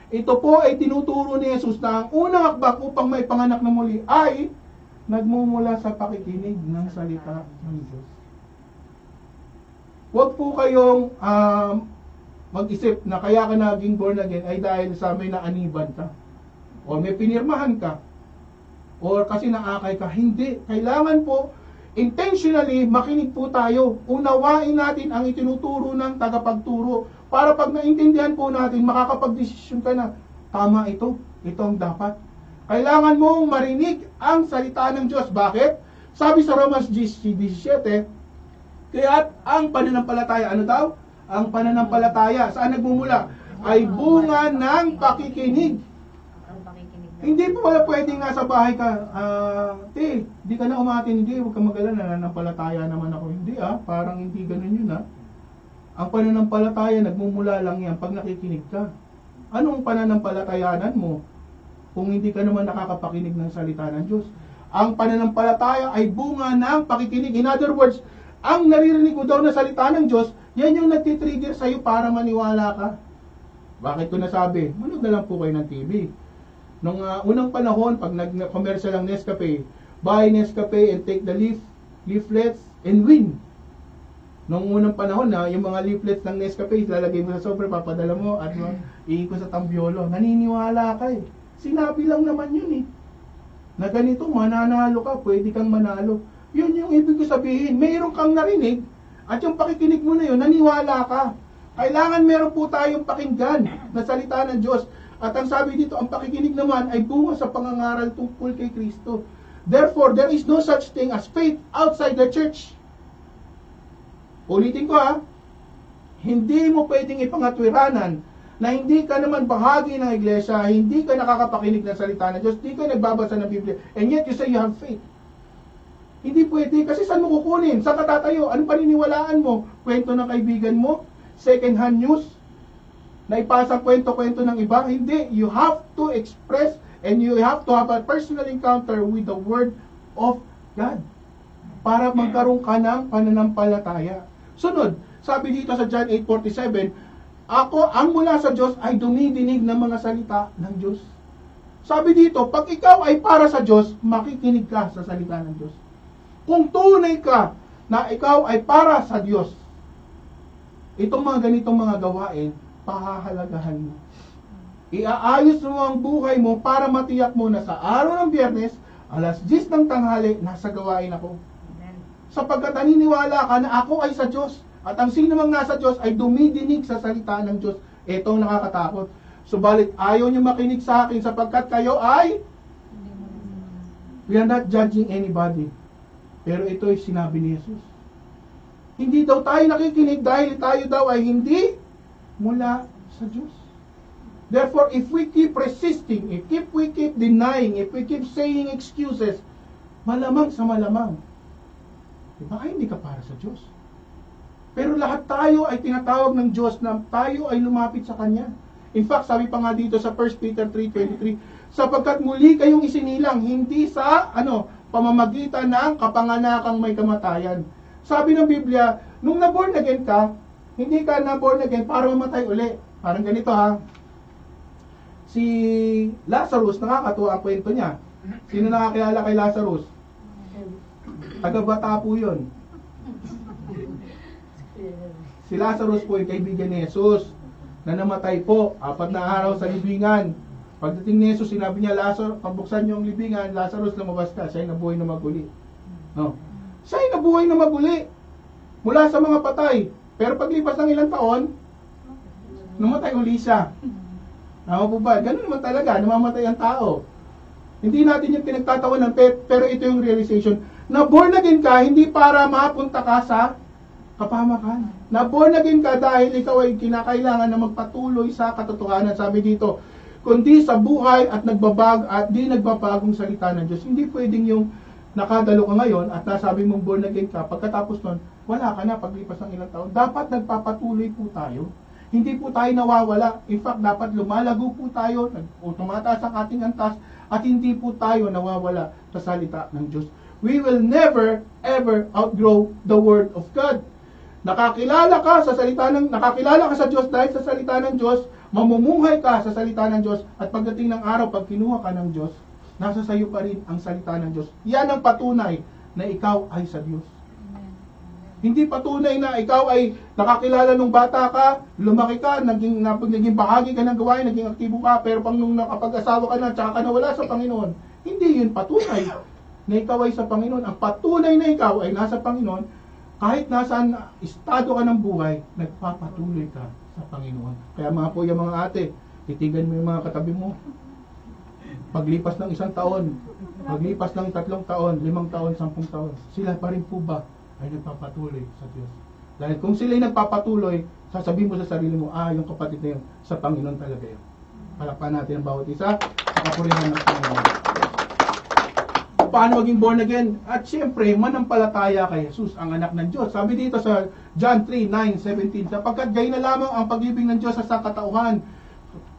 S1: Ito po ay tinuturo ni Jesus na ang unang akbak upang may panganak na muli ay nagmumula sa pakikinig ng salita ng Diyos. Huwag po kayong um, mag-isip na kaya ka naging born again ay dahil sa may naaniban ka. O may pinirmahan ka. O kasi naakay ka. Hindi. Kailangan po intentionally makinig po tayo. Unawain natin ang itinuturo ng tagapagturo para pag naintindihan po natin, makakapag-desisyon ka na, tama ito, ito ang dapat. Kailangan mong marinig ang salita ng Diyos. Bakit? Sabi sa Romans 17, kaya ang pananampalataya, ano daw? Ang pananampalataya, saan nagmumula? Ay bunga ng pakikinig. Hindi po wala pwedeng nasa bahay ka, ah, te, di ka na umatin, hindi, huwag kang mag-alala, nananampalataya naman ako. Hindi ah, parang hindi ganun yun ah. Ang pananampalataya, nagmumula lang yan pag nakikinig ka. Anong pananampalatayanan mo? Kung hindi ka naman nakakapakinig ng salita ng Diyos. Ang pananampalataya ay bunga ng pakikinig. In other words, ang naririnig mo daw na salita ng Diyos, yan yung nagtitrigger sa'yo para maniwala ka. Bakit ko nasabi? Manood na lang po kayo ng TV. Nung uh, unang panahon, pag nag-commercial ang Nescafe, buy Nescafe and take the leaf, leaflets and win. Nung unang panahon na, yung mga leaflets ng Nescafe, lalagay mo sa sobre, papadala mo, at mo, iikot sa tambiolo. Naniniwala ka eh. Sinabi lang naman yun eh. Na ganito, mananalo ka, pwede kang manalo. Yun yung ibig ko sabihin. Mayroon kang narinig at yung pakikinig mo na yun, naniwala ka. Kailangan meron po tayong pakinggan na salita ng Diyos. At ang sabi dito, ang pakikinig naman ay bunga sa pangangaral tungkol kay Kristo. Therefore, there is no such thing as faith outside the church. Ulitin ko ha, hindi mo pwedeng ipangatwiranan na hindi ka naman bahagi ng iglesia, hindi ka nakakapakinig ng salita ng Diyos, hindi ka nagbabasa ng Biblia, and yet you say you have faith. Hindi pwede. Kasi saan mo kukunin? Saan ka? Anong paniniwalaan mo? Kwento ng kaibigan mo? Second hand news? Na ipasang kwento-kwento ng iba? Hindi. You have to express and you have to have a personal encounter with the Word of God. Para magkaroon ka ng pananampalataya. Sunod, sabi dito sa John 8.47, Ako, ang mula sa Diyos ay dumidinig ng mga salita ng Diyos. Sabi dito, pag ikaw ay para sa Diyos, makikinig ka sa salita ng Diyos. Kung tunay ka na ikaw ay para sa Diyos, itong mga ganitong mga gawain, pahahalagahan mo. Iaayos mo ang buhay mo para matiyak mo na sa araw ng biyernes, alas 10 ng tanghali, nasa gawain ako. Sapagkat naniniwala ka na ako ay sa Diyos. At ang sino mang nasa Diyos ay dumidinig sa salita ng Diyos. Ito ang nakakatakot. Subalit ayaw niyo makinig sa akin sapagkat kayo ay we are not judging anybody. Pero ito ay sinabi ni Jesus. Hindi daw tayo nakikinig dahil tayo daw ay hindi mula sa Diyos. Therefore, if we keep resisting, if keep, we keep denying, if we keep saying excuses, malamang sa malamang, baka hindi ka para sa Diyos. Pero lahat tayo ay tinatawag ng Diyos na tayo ay lumapit sa Kanya. In fact, sabi pa nga dito sa 1 Peter 3.23, sapagkat muli kayong isinilang, hindi sa, ano, pamamagitan ng kapanganakang may kamatayan. Sabi ng Biblia, nung na-born again ka, hindi ka na-born again para mamatay uli. Parang ganito ha. Si Lazarus, nakakatuwa ang kwento niya. Sino nakakilala kay Lazarus? Taga-bata po yun. Si Lazarus po ay kaibigan ni Jesus na namatay po, apat na araw sa libingan. Pagdating ni Jesus, sinabi niya, Lazarus, pabuksan niyo ang libingan, Lazarus, lumabas ka. Siya ay nabuhay na maguli. No. Siya ay nabuhay na maguli. Mula sa mga patay. Pero paglipas ng ilang taon, namatay uli siya. Tama po ba? Ganun naman talaga, namamatay ang tao. Hindi natin yung pinagtatawanan, pero ito yung realization. Na born again ka, hindi para mapunta ka sa kapamakan. Na born again ka dahil ikaw ay kinakailangan na magpatuloy sa katotohanan. Sabi dito, kundi sa buhay at nagbabag at di nagbabagong salita ng Diyos. Hindi pwedeng yung nakadalo ka ngayon at nasabi mong born again ka, pagkatapos nun, wala ka na paglipas ng ilang taon. Dapat nagpapatuloy po tayo. Hindi po tayo nawawala. In fact, dapat lumalago po tayo, tumataas ang ating antas, at hindi po tayo nawawala sa salita ng Diyos. We will never, ever outgrow the Word of God. Nakakilala ka sa salita ng nakakilala ka sa Diyos dahil sa salita ng Diyos, mamumuhay ka sa salita ng Diyos at pagdating ng araw pag kinuha ka ng Diyos, nasa sa iyo pa rin ang salita ng Diyos. Yan ang patunay na ikaw ay sa Diyos. Hindi patunay na ikaw ay nakakilala nung bata ka, lumaki ka, naging, naging bahagi ka ng gawain, naging aktibo ka, pero pang nung nakapag-asawa ka na, tsaka ka nawala sa Panginoon. Hindi yun patunay na ikaw ay sa Panginoon. Ang patunay na ikaw ay nasa Panginoon, kahit nasaan estado ka ng buhay, nagpapatuloy ka sa Panginoon. Kaya mga po yung mga ate, titigan mo yung mga katabi mo. Paglipas ng isang taon, paglipas ng tatlong taon, limang taon, sampung taon, sila pa rin po ba ay nagpapatuloy sa Diyos? Dahil kung sila'y nagpapatuloy, sasabihin mo sa sarili mo, ah, yung kapatid na yun, sa Panginoon talaga yun. Palakpan natin ang bawat isa, sa kapurihan ng Panginoon paano maging born again? At siyempre, manampalataya kay Jesus, ang anak ng Diyos. Sabi dito sa John 3, 9, 17, sapagkat gayon na lamang ang pag-ibig ng Diyos sa sangkatauhan.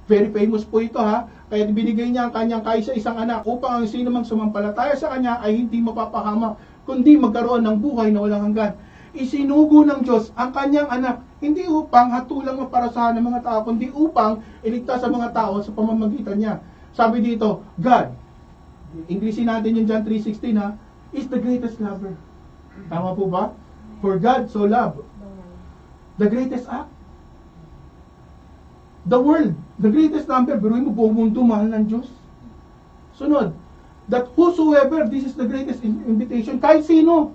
S1: Very famous po ito ha. Kaya binigay niya ang kanyang kaisa isang anak upang ang sino mang sumampalataya sa kanya ay hindi mapapahamak, kundi magkaroon ng buhay na walang hanggan. Isinugo ng Diyos ang kanyang anak, hindi upang hatulang maparasahan ng mga tao, kundi upang iligtas sa mga tao sa pamamagitan niya. Sabi dito, God, Englishin natin yung John 3.16 ha, is the greatest lover. Tama po ba? For God so loved. The greatest act. The world, the greatest number, biruin mo buong mundo, mahal ng Diyos. Sunod, that whosoever, this is the greatest in- invitation, kahit sino.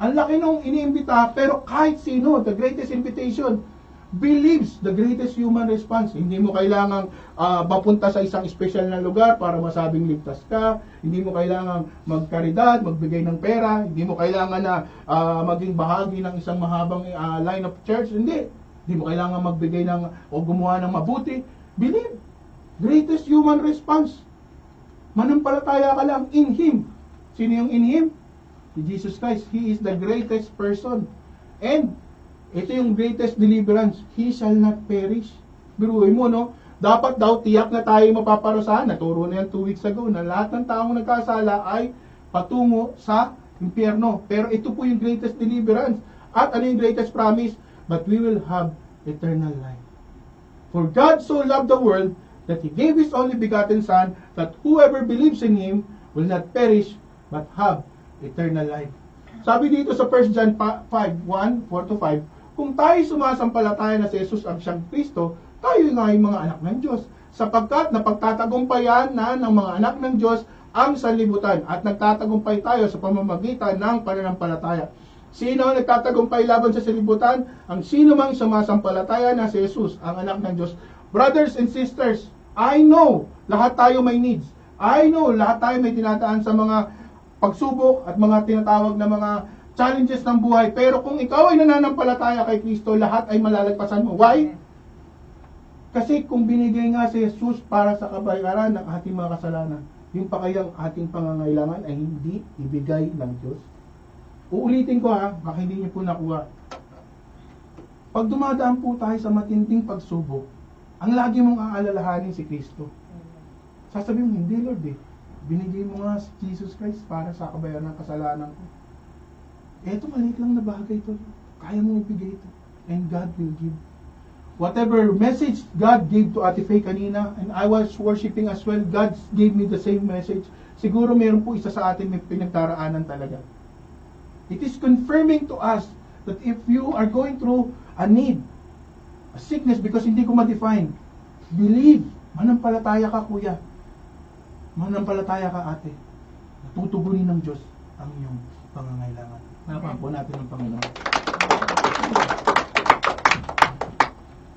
S1: Ang laki nung iniimbita, pero kahit sino, the greatest invitation, believes the greatest human response. Hindi mo kailangang ah, mapunta sa isang special na lugar para masabing ligtas ka. Hindi mo kailangang magkaridad, magbigay ng pera. Hindi mo kailangan na ah, maging bahagi ng isang mahabang ah, line of church. Hindi. Hindi mo kailangan magbigay ng o gumawa ng mabuti. Believe. Greatest human response. Manampalataya ka lang in Him. Sino yung in Him? Si Jesus Christ. He is the greatest person. And ito yung greatest deliverance. He shall not perish. Biruin mo, no? Dapat daw tiyak na tayo mapaparusahan. Naturo na yan two weeks ago na lahat ng taong nagkasala ay patungo sa impyerno. Pero ito po yung greatest deliverance. At ano yung greatest promise? But we will have eternal life. For God so loved the world that He gave His only begotten Son, that whoever believes in Him will not perish, but have eternal life. Sabi dito sa 1 John 5, 1, 4 to 5, kung tayo sumasampalataya na si Jesus ang siyang Kristo, tayo nga yung mga anak ng Diyos. Sapagkat napagtatagumpayan na ng mga anak ng Diyos ang sanlibutan at nagtatagumpay tayo sa pamamagitan ng pananampalataya. Sino ang nagtatagumpay laban sa sanlibutan? Ang sino mang sumasampalataya na si Jesus, ang anak ng Diyos. Brothers and sisters, I know lahat tayo may needs. I know lahat tayo may tinataan sa mga pagsubok at mga tinatawag na mga challenges ng buhay. Pero kung ikaw ay nananampalataya kay Kristo, lahat ay malalagpasan mo. Why? Kasi kung binigay nga si Jesus para sa kabayaran ng ating mga kasalanan, yung pa kayang ating pangangailangan ay hindi ibigay ng Diyos. Uulitin ko ha, baka hindi niyo po nakuha. Pag dumadaan po tayo sa matinding pagsubok, ang lagi mong aalalahanin si Kristo. Sasabihin mo, hindi Lord eh. Binigay mo nga si Jesus Christ para sa kabayaran ng kasalanan ko. Eto, maliit lang na bagay to. Kaya mong ibigay ito. And God will give. Whatever message God gave to Ate Faye kanina, and I was worshiping as well, God gave me the same message. Siguro meron po isa sa atin may pinagdaraanan talaga. It is confirming to us that if you are going through a need, a sickness, because hindi ko ma-define, believe, manampalataya ka kuya, manampalataya ka ate, tutugunin ng Diyos ang iyong pangangailangan. Napahan po natin ng Panginoon.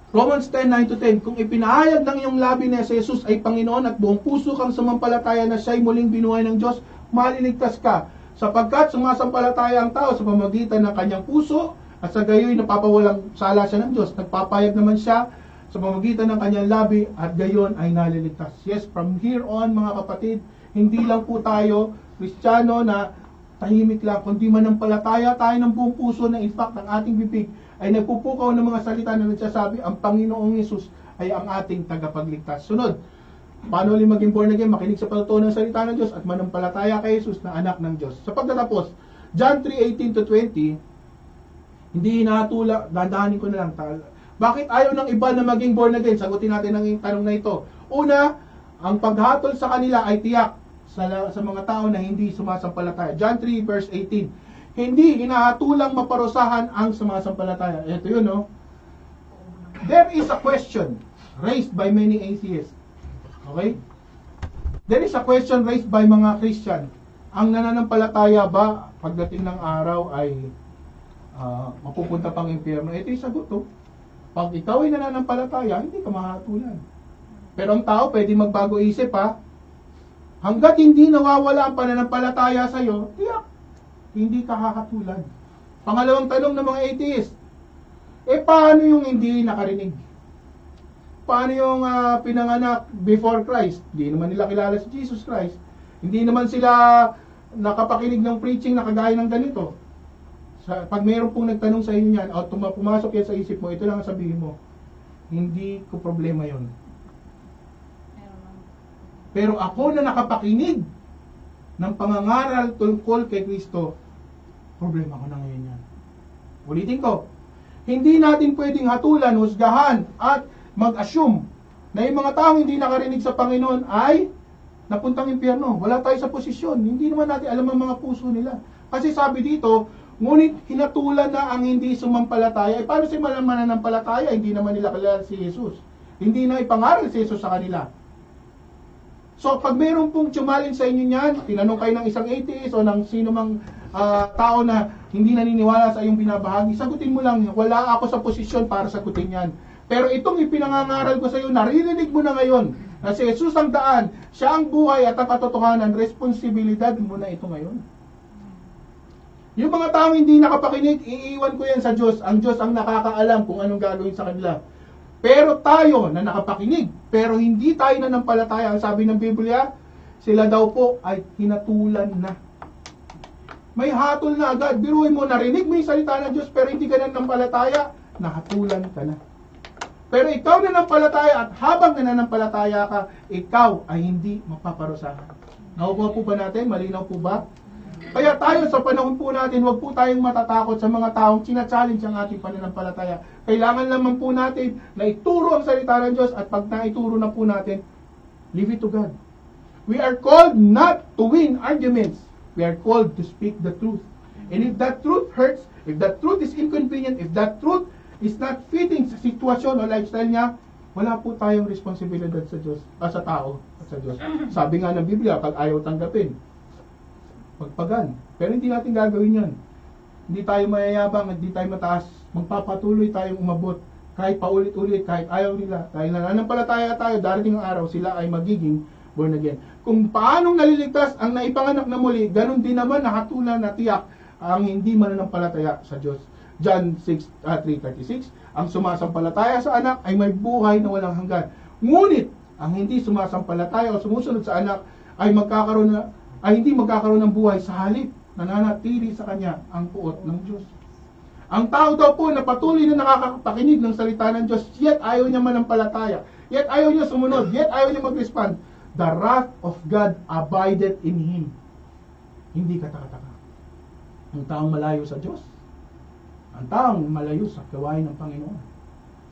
S1: Romans 10, 9 to 10, Kung ipinahayag ng iyong labi na si Jesus ay Panginoon at buong puso kang sumampalataya na siya'y muling binuhay ng Diyos, maliligtas ka. Sapagkat sumasampalataya ang tao sa pamagitan ng kanyang puso at sa gayoy napapawalang sala siya ng Diyos. Nagpapayag naman siya sa pamamagitan ng kanyang labi at gayon ay naliligtas. Yes, from here on mga kapatid, hindi lang po tayo Kristiyano na tahimik lang, kundi manampalataya tayo ng buong puso na in fact ang ating bibig ay nagpupukaw ng mga salita na nagsasabi ang Panginoong Yesus ay ang ating tagapagligtas. Sunod, paano ulit maging born again? Makinig sa patutuo ng salita ng Diyos at manampalataya kay Jesus na anak ng Diyos. Sa pagtatapos, John 3:18 to 20, hindi hinatula, dandahanin ko na lang. Bakit ayaw ng iba na maging born again? Sagutin natin ang tanong na ito. Una, ang paghatol sa kanila ay tiyak sa, sa mga tao na hindi sumasampalataya. John 3 verse 18. Hindi hinahatulang maparusahan ang sumasampalataya. Ito yun, no? There is a question raised by many atheists. Okay? There is a question raised by mga Christian. Ang nananampalataya ba pagdating ng araw ay uh, mapupunta pang impyerno? Ito yung sagot, to. Pag ikaw ay nananampalataya, hindi ka mahatulan. Pero ang tao pwede magbago isip ha. Hanggat hindi nawawala ang pananampalataya sa iyo, tiyak, hindi ka kakatulan. Pangalawang tanong ng mga atheist, eh paano yung hindi nakarinig? Paano yung uh, pinanganak before Christ? Hindi naman nila kilala si Jesus Christ. Hindi naman sila nakapakinig ng preaching na kagaya ng ganito. Sa, pag mayroon pong nagtanong sa inyo yan, o pumasok yan sa isip mo, ito lang ang sabihin mo, hindi ko problema yon. Pero ako na nakapakinig ng pangangaral tungkol kay Kristo, problema ko na ngayon yan. Ulitin ko, hindi natin pwedeng hatulan, husgahan, at mag-assume na yung mga taong hindi nakarinig sa Panginoon ay napuntang impyerno. Wala tayo sa posisyon. Hindi naman natin alam ang mga puso nila. Kasi sabi dito, Ngunit hinatulan na ang hindi sumampalataya. Eh, paano si mananampalataya? Hindi naman nila kilala si Jesus. Hindi na ipangaral si Jesus sa kanila. So, pag mayroon pong challenge sa inyo niyan, tinanong kayo ng isang atheist o ng sino mang uh, tao na hindi naniniwala sa iyong binabahagi, sagutin mo lang, wala ako sa posisyon para sagutin yan. Pero itong ipinangangaral ko sa iyo, naririnig mo na ngayon na si Jesus ang daan, siya ang buhay at ang katotohanan, responsibilidad mo na ito ngayon. Yung mga taong hindi nakapakinig, iiwan ko yan sa Diyos. Ang Diyos ang nakakaalam kung anong gagawin sa kanila. Pero tayo na nakapakinig, pero hindi tayo na nampalataya, ang sabi ng Biblia, sila daw po ay hinatulan na. May hatol na agad. Biruin mo, narinig mo yung salita ng Diyos, pero hindi ka na nampalataya, nahatulan ka na. Pero ikaw na nampalataya at habang nananampalataya ka, ikaw ay hindi mapaparusahan. Nakukuha po ba natin? Malinaw po ba? Kaya tayo sa panahon po natin, huwag po tayong matatakot sa mga taong china-challenge ang ating pananampalataya. Kailangan lamang po natin na ituro ang salita ng Diyos at pag naituro na po natin, leave it to God. We are called not to win arguments. We are called to speak the truth. And if that truth hurts, if that truth is inconvenient, if that truth is not fitting sa sitwasyon o lifestyle niya, wala po tayong responsibilidad sa Diyos, ah, sa tao at sa Diyos. Sabi nga ng Biblia, pag ayaw tanggapin, magpagan. Pero hindi natin gagawin yan. Hindi tayo mayayabang, hindi tayo mataas. Magpapatuloy tayong umabot kahit paulit-ulit, kahit ayaw nila. Dahil nananampalataya tayo, darating ang araw, sila ay magiging born again. Kung paanong naliligtas ang naipanganak na muli, ganun din naman nakatulan na tiyak ang hindi mananampalataya sa Diyos. John 6, uh, 3.36 Ang sumasampalataya sa anak ay may buhay na walang hanggan. Ngunit, ang hindi sumasampalataya o sumusunod sa anak ay magkakaroon na ay hindi magkakaroon ng buhay sa halip nananatili sa kanya ang puot ng Diyos. Ang tao daw po na patuloy na nakakapakinig ng salita ng Diyos, yet ayaw niya manampalataya, yet ayaw niya sumunod, yet ayaw niya mag-respond, the wrath of God abided in him. Hindi katakataka. Ang taong malayo sa Diyos, ang taong malayo sa gawain ng Panginoon,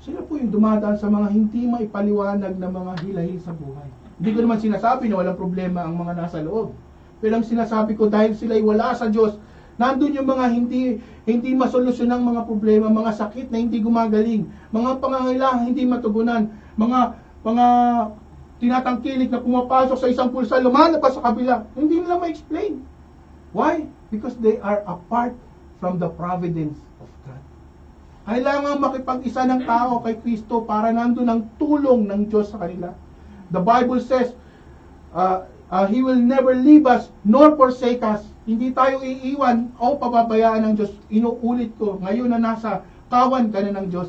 S1: sila po yung dumadaan sa mga hindi maipaliwanag na mga hilahil sa buhay. Hindi ko naman sinasabi na walang problema ang mga nasa loob. Pero ang sinasabi ko dahil sila ay wala sa Diyos, nandun yung mga hindi hindi masolusyon ng mga problema, mga sakit na hindi gumagaling, mga pangangailangan hindi matugunan, mga mga tinatangkilik na pumapasok sa isang pulsa, lumanap pa sa kabila. Hindi nila ma-explain. Why? Because they are apart from the providence of God. Kailangan makipag-isa ng tao kay Kristo para nandun ang tulong ng Diyos sa kanila. The Bible says, uh, Uh, He will never leave us nor forsake us. Hindi tayo iiwan o pababayaan ng Diyos. Inuulit ko, ngayon na nasa kawan ka na ng Diyos,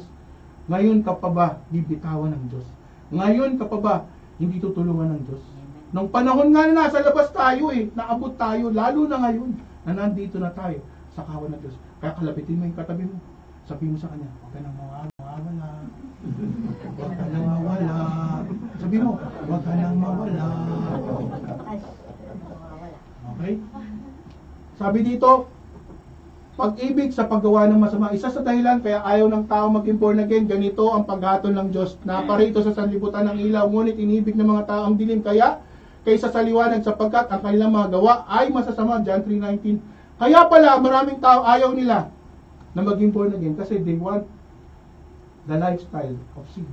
S1: Ngayon ka pa ba bibitawan ng Diyos? Ngayon ka pa ba hindi tutulungan ng Diyos? Nung panahon nga na nasa labas tayo eh, naabot tayo, lalo na ngayon, na nandito na tayo sa kawan ng Diyos. Kaya kalapitin mo yung katabi mo. Sabi mo sa kanya, huwag ka nang mawa- mawawala. Huwag ka nang mawala. Sabi mo, huwag ka nang mawala. Okay? Sabi dito, pag-ibig sa paggawa ng masama. Isa sa dahilan kaya ayaw ng tao maging born again, ganito ang paghatol ng Diyos. Naparito sa sanlibutan ng ilaw, ngunit inibig ng mga tao ang dilim. Kaya, kaysa sa liwanag sapagkat ang kanilang mga gawa ay masasama. John 3.19 Kaya pala, maraming tao ayaw nila na maging born again kasi they want the lifestyle of sin.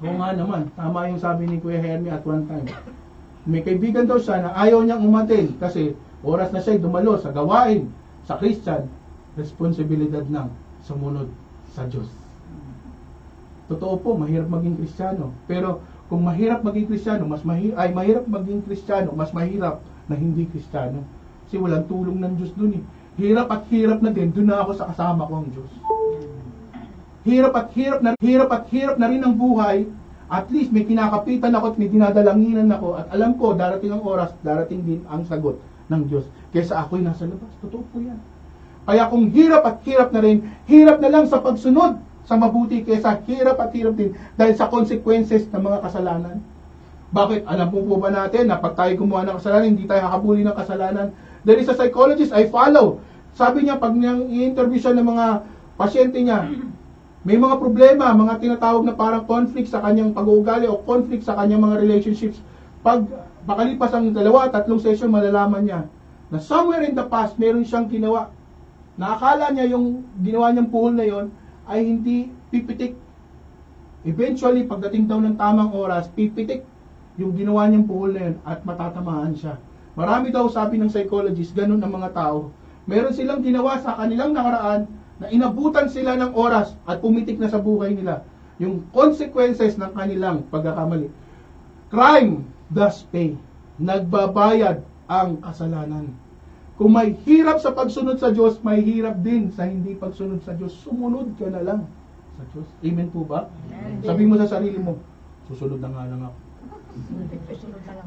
S1: Oo nga naman, tama yung sabi ni Kuya Hermie at one time. May kaibigan daw siya na ayaw niyang umatin kasi oras na siya dumalo sa gawain sa Christian, responsibilidad ng sumunod sa Diyos. Totoo po, mahirap maging Kristiyano. Pero kung mahirap maging Kristiyano, mas mahirap, ay mahirap maging Kristiyano, mas mahirap na hindi Kristiyano. Kasi walang tulong ng Diyos dun eh. Hirap at hirap na din, dun na ako sa kasama ko ang Diyos. Hirap at hirap na hirap at hirap na rin ang buhay. At least may kinakapitan ako at may dinadalanginan ako at alam ko darating ang oras, darating din ang sagot ng Diyos. Kesa ako'y nasa labas. Totoo po yan. Kaya kung hirap at hirap na rin, hirap na lang sa pagsunod sa mabuti kesa hirap at hirap din dahil sa consequences ng mga kasalanan. Bakit? Alam po po ba natin na pag tayo gumawa ng kasalanan, hindi tayo hakabuli ng kasalanan. There is psychologist I follow. Sabi niya, pag niyang i-interview siya ng mga pasyente niya, may mga problema, mga tinatawag na parang conflict sa kanyang pag-uugali o conflict sa kanyang mga relationships. Pag makalipas ang dalawa, tatlong session, malalaman niya na somewhere in the past, meron siyang ginawa. Nakakala niya yung ginawa niyang puhol na yon ay hindi pipitik. Eventually, pagdating daw ng tamang oras, pipitik yung ginawa niyang puhol na yun at matatamaan siya. Marami daw sabi ng psychologist, ganun ang mga tao. Meron silang ginawa sa kanilang nakaraan na inabutan sila ng oras at pumitik na sa buhay nila. Yung consequences ng kanilang pagkakamali. Crime does pay. Nagbabayad ang kasalanan. Kung may hirap sa pagsunod sa Diyos, may hirap din sa hindi pagsunod sa Diyos. Sumunod ka na lang sa Diyos. Amen po ba? Sabi mo sa sarili mo, susunod na nga lang ako.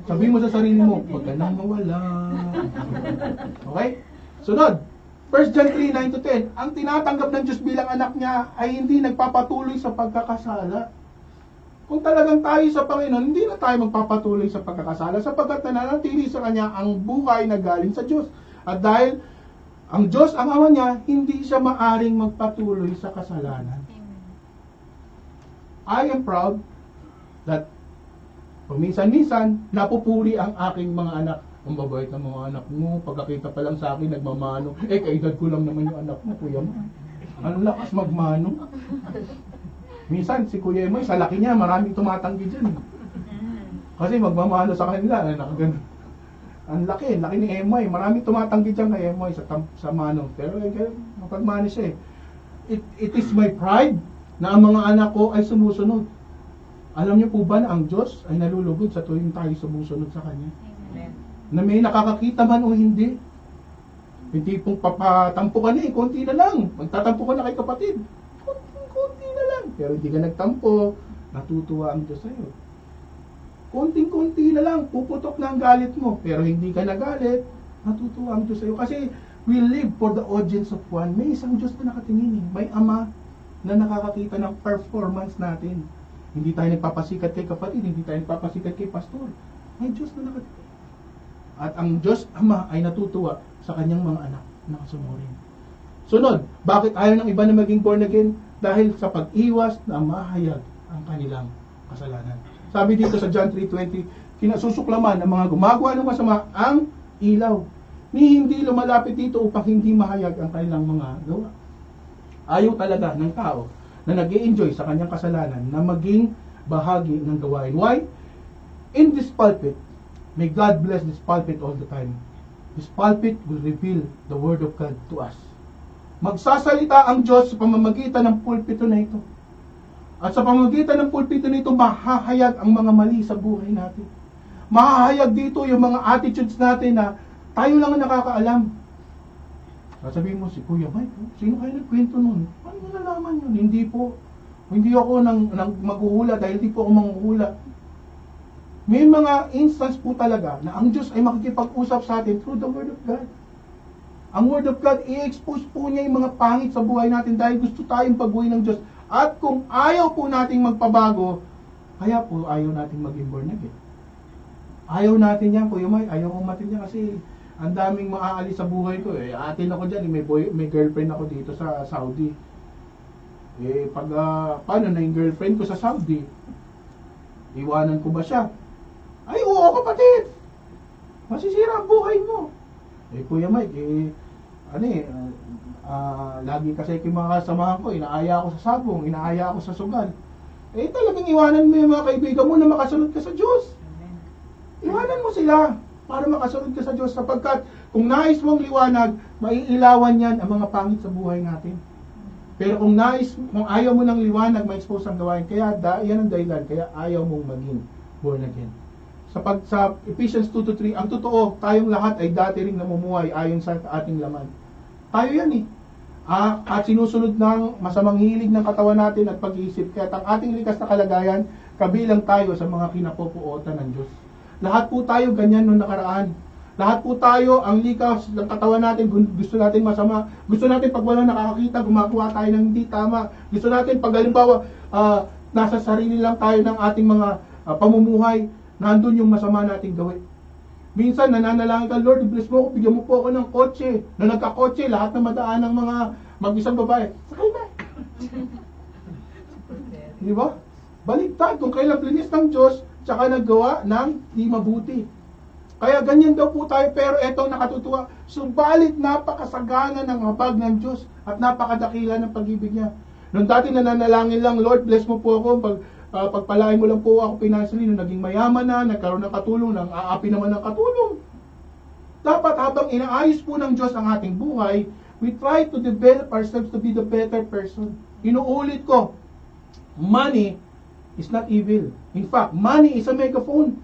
S1: Sabi mo sa sarili mo, huwag ka nang mawala. (laughs) Okay? Sunod. 1 John 3, 9 to 10. Ang tinatanggap ng Diyos bilang anak niya ay hindi nagpapatuloy sa pagkakasala. Kung talagang tayo sa Panginoon, hindi na tayo magpapatuloy sa pagkakasala sapagkat nananatili sa Kanya ang buhay na galing sa Diyos. At dahil ang Diyos ang awa niya, hindi siya maaring magpatuloy sa kasalanan. I am proud that paminsan-minsan napupuri ang aking mga anak. Ang babait ng mga anak mo, pagkakita pa lang sa akin, nagmamano. Eh, kaedad ko lang naman yung anak mo, kuya mo. Ang lakas magmano. Minsan, si Kuya Emoy, sa laki niya, maraming tumatanggi dyan. Kasi magmamano sa kanila, eh, nakagano. Ang laki, laki ni Emoy. Maraming tumatanggi dyan kay Emoy sa, tam- sa mano. Pero eh, mapagmano siya eh. It, it is my pride na ang mga anak ko ay sumusunod. Alam niyo po ba na ang Diyos ay nalulugod sa tuwing tayo sumusunod sa Kanya? Na may nakakakita man o hindi. Hindi pong papatampo ka na eh, konti na lang. Magtatampo ka na kay kapatid. Lang. Pero hindi ka nagtampo, natutuwa ang Diyos sa'yo. Konting-konti na lang, puputok na ang galit mo. Pero hindi ka nagalit, natutuwa ang Diyos sa'yo. Kasi we live for the audience of one. May isang Diyos na nakatingin eh. May Ama na nakakakita ng performance natin. Hindi tayo nagpapasikat kay kapatid, hindi tayo nagpapasikat kay pastor. May Diyos na nakatingin. At ang Diyos Ama ay natutuwa sa kanyang mga anak na kasunurin. Sunod, bakit ayaw ng iba na maging born again? Dahil sa pag-iwas na mahayag ang kanilang kasalanan. Sabi dito sa John 3.20, kinasusuklaman ng mga gumagawa ng masama ang ilaw. Ni hindi lumalapit dito upang hindi mahayag ang kanilang mga gawa. Ayaw talaga ng tao na nag enjoy sa kanyang kasalanan na maging bahagi ng gawain. Why? In this pulpit, may God bless this pulpit all the time. This pulpit will reveal the Word of God to us. Magsasalita ang Diyos sa pamamagitan ng pulpito na ito. At sa pamamagitan ng pulpito na ito, mahahayag ang mga mali sa buhay natin. Mahahayag dito yung mga attitudes natin na tayo lang ang nakakaalam. Sasabihin mo, si Kuya Mike, oh, sino kayo nagkwento nun? Paano mo nalaman yun? Hindi po. Hindi ako nang, nang maghuhula dahil hindi po ako manghuhula. May mga instance po talaga na ang Diyos ay makikipag-usap sa atin through the Word of God. Ang Word of God, i-expose po niya yung mga pangit sa buhay natin dahil gusto tayong pagbuhay ng Diyos. At kung ayaw po nating magpabago, kaya po ayaw nating maging born again. Ayaw natin yan, Kuya May. Ayaw kong matin yan kasi ang daming maaalis sa buhay ko eh. Atin ako dyan, eh, may, boy, may girlfriend ako dito sa Saudi. Eh, pag, ah, paano na yung girlfriend ko sa Saudi? Iwanan ko ba siya? Ay, oo kapatid! Masisira ang buhay mo. Eh, Kuya Mike, eh, ano eh, ah, lagi kasi yung mga kasamahan ko, inaaya ako sa sabong, inaaya ako sa sugal. Eh, talagang iwanan mo yung mga kaibigan mo na makasunod ka sa Diyos. Iwanan mo sila para makasunod ka sa Diyos sapagkat kung nais mong liwanag, maiilawan yan ang mga pangit sa buhay natin. Pero kung nais, kung ayaw mo ng liwanag, ma-expose ang gawain. Kaya da, yan ang dahilan, kaya ayaw mong maging born again. Sa, pag, sa Ephesians 2 to 3, ang totoo, tayong lahat ay dati ring namumuhay ayon sa ating laman. Tayo yan eh. Ah, at sinusunod ng masamang hilig ng katawan natin at pag-iisip. Kaya ang ating likas na kalagayan, kabilang tayo sa mga kinapopuotan ng Diyos. Lahat po tayo ganyan nung nakaraan. Lahat po tayo, ang likas ng katawan natin, gu- gusto natin masama. Gusto natin pag wala nakakakita, gumagawa tayo ng hindi tama. Gusto natin pag halimbawa, ah, nasa sarili lang tayo ng ating mga ah, pamumuhay, nandun yung masama nating gawin. Minsan nananalangin ka, Lord, bless mo ako, bigyan mo po ako ng kotse. Na nagkakotse, lahat na madaan ng mga mag-isang babae. Sakay na. Di ba? Baligtad kung kailan linis ng Diyos, tsaka naggawa ng di mabuti. Kaya ganyan daw po tayo, pero eto nakatutuwa. Subalit napakasagana ng habag ng Diyos at napakadakila ng pag-ibig niya. Nung dati nananalangin lang, Lord, bless mo po ako, pag, ah, pagpalain mo lang po ako financially, nung naging mayaman na, nagkaroon ng katulong, nang aapi naman ng katulong. Dapat habang inaayos po ng Diyos ang ating buhay, we try to develop ourselves to be the better person. Inuulit ko, money is not evil. In fact, money is a megaphone.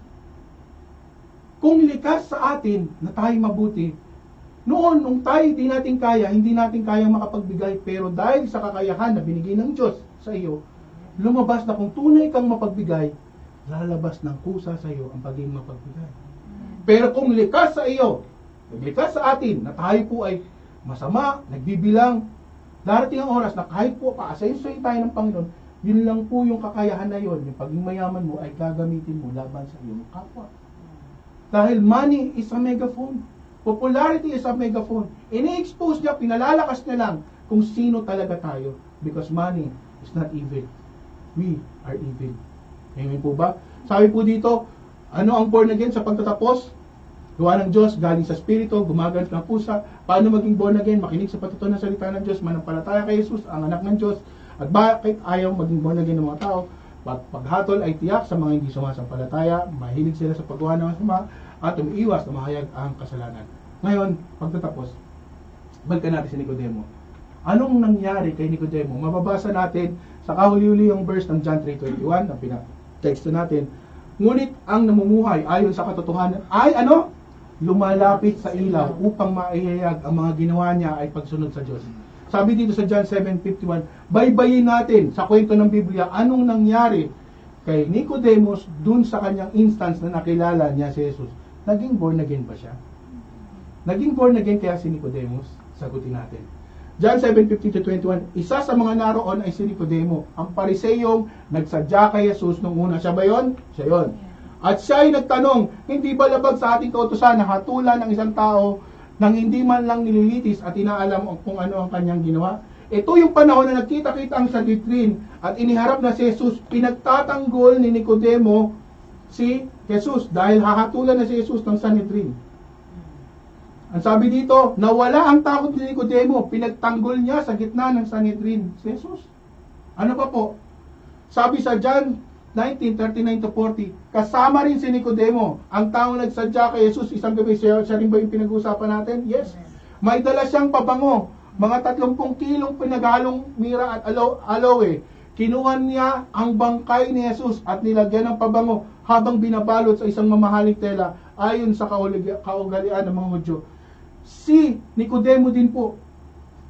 S1: Kung likas sa atin na tayo mabuti, noon, nung tayo di natin kaya, hindi natin kayang makapagbigay, pero dahil sa kakayahan na binigay ng Diyos sa iyo, lumabas na kung tunay kang mapagbigay, lalabas ng kusa sa iyo ang pagiging mapagbigay. Pero kung likas sa iyo, likas sa atin, na tayo po ay masama, nagbibilang, darating ang oras na kahit po pa-asensoy tayo ng Panginoon, yun lang po yung kakayahan na yun, yung pagiging mayaman mo ay gagamitin mo laban sa iyong kapwa. Dahil money is a megaphone. Popularity is a megaphone. Ini-expose niya, pinalalakas niya lang kung sino talaga tayo. Because money is not evil. We are evil. Amen po ba? Sabi po dito, ano ang born again sa pagtatapos? Gawa ng Diyos, galing sa Espiritu, gumagamit ng pusa. Paano maging born again? Makinig sa patutunan ng salita ng Diyos, manampalataya kay Jesus, ang anak ng Diyos. At bakit ayaw maging born again ng mga tao? Pag paghatol ay tiyak sa mga hindi sumasampalataya, mahilig sila sa paggawa ng masama, at umiiwas na mahayag ang kasalanan. Ngayon, pagtatapos, balikan natin si Nicodemo. Anong nangyari kay Nicodemo? Mababasa natin sa kahuli-huli yung verse ng John 3.21 na pinag-text natin. Ngunit ang namumuhay ayon sa katotohanan ay ano? Lumalapit sa ilaw upang maihayag ang mga ginawa niya ay pagsunod sa Diyos. Sabi dito sa John 7.51, baybayin natin sa kwento ng Biblia anong nangyari kay Nicodemus dun sa kanyang instance na nakilala niya si Jesus. Naging born again ba siya? Naging born again kaya si Nicodemus? Sagutin natin. John 7:15 to 21, isa sa mga naroon ay si Nicodemo, ang pariseyong nagsadya kay Jesus nung una. Siya ba yon? Siya yon. At siya ay nagtanong, hindi ba labag sa ating kautusan na hatulan ng isang tao nang hindi man lang nililitis at inaalam kung ano ang kanyang ginawa? Ito yung panahon na nagkita-kita ang Sanhedrin at iniharap na si Jesus, pinagtatanggol ni Nicodemo si Jesus dahil hahatulan na si Jesus ng Sanhedrin. Ang sabi dito, nawala ang takot ni Nicodemo, pinagtanggol niya sa gitna ng Sanhedrin si Jesus. Ano pa po? Sabi sa John 19:39 to 40, kasama rin si Nicodemo, ang taong nagsadya kay Jesus isang gabi. Siya, siya rin ba yung pinag-uusapan natin? Yes. May dala siyang pabango, mga 30 kilong pinaghalong mira at alo, aloe. Kinuha niya ang bangkay ni Jesus at nilagyan ng pabango habang binabalot sa isang mamahaling tela ayon sa kaugalian ng mga Hudyo. Si Nicodemo din po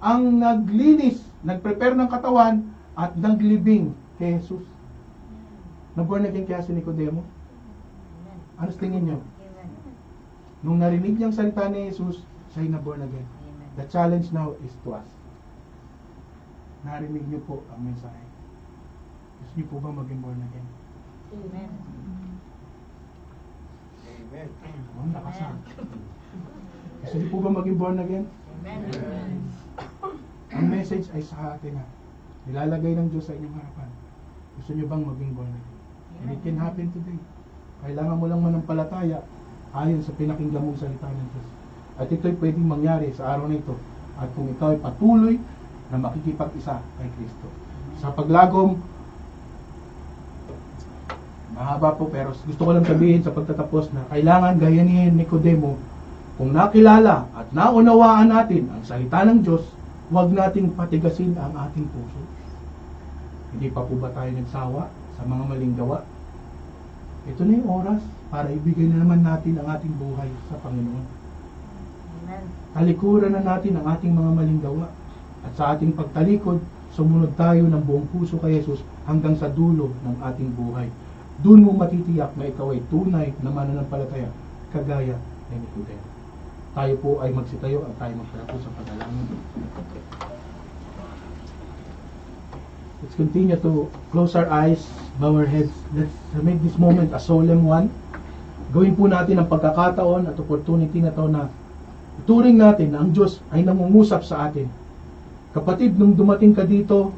S1: ang naglinis, nagprepare ng katawan at naglibing kay Jesus. Na born again kaya si Nicodemo. Ano sa tingin nyo? Nung narinig niyang salita ni Jesus, siya'y na born again. The challenge now is to us. Narinig niyo po ang mensahe. Gusto niyo po ba maging born again?
S2: Amen.
S1: Oh, nakasal. Gusto niyo po ba maging born again? Ang message ay sa atin na nilalagay ng Diyos sa inyong harapan. Gusto niyo bang maging born again? And it can happen today. Kailangan mo lang manampalataya ayon sa pinakinggan mong salita ng Diyos. At ito'y pwedeng mangyari sa araw na ito. At kung ikaw ay patuloy na makikipag-isa kay Kristo. Sa paglagom, mahaba po pero gusto ko lang sabihin sa pagtatapos na kailangan gayanin ni Nicodemo kung nakilala at naunawaan natin ang salita ng Diyos, huwag nating patigasin ang ating puso. Hindi pa po ba tayo nagsawa sa mga maling gawa? Ito na yung oras para ibigay na naman natin ang ating buhay sa Panginoon. Talikuran na natin ang ating mga maling gawa. At sa ating pagtalikod, sumunod tayo ng buong puso kay Jesus hanggang sa dulo ng ating buhay. Doon mo matitiyak na ikaw ay tunay na mananampalataya, kagaya ni Nicodemo. Tayo po ay magsitayo at tayo magpalapo sa pagdalangin. Let's continue to close our eyes, bow our heads. Let's make this moment a solemn one. Gawin po natin ang pagkakataon at opportunity na to na ituring natin na ang Diyos ay nangungusap sa atin. Kapatid, nung dumating ka dito,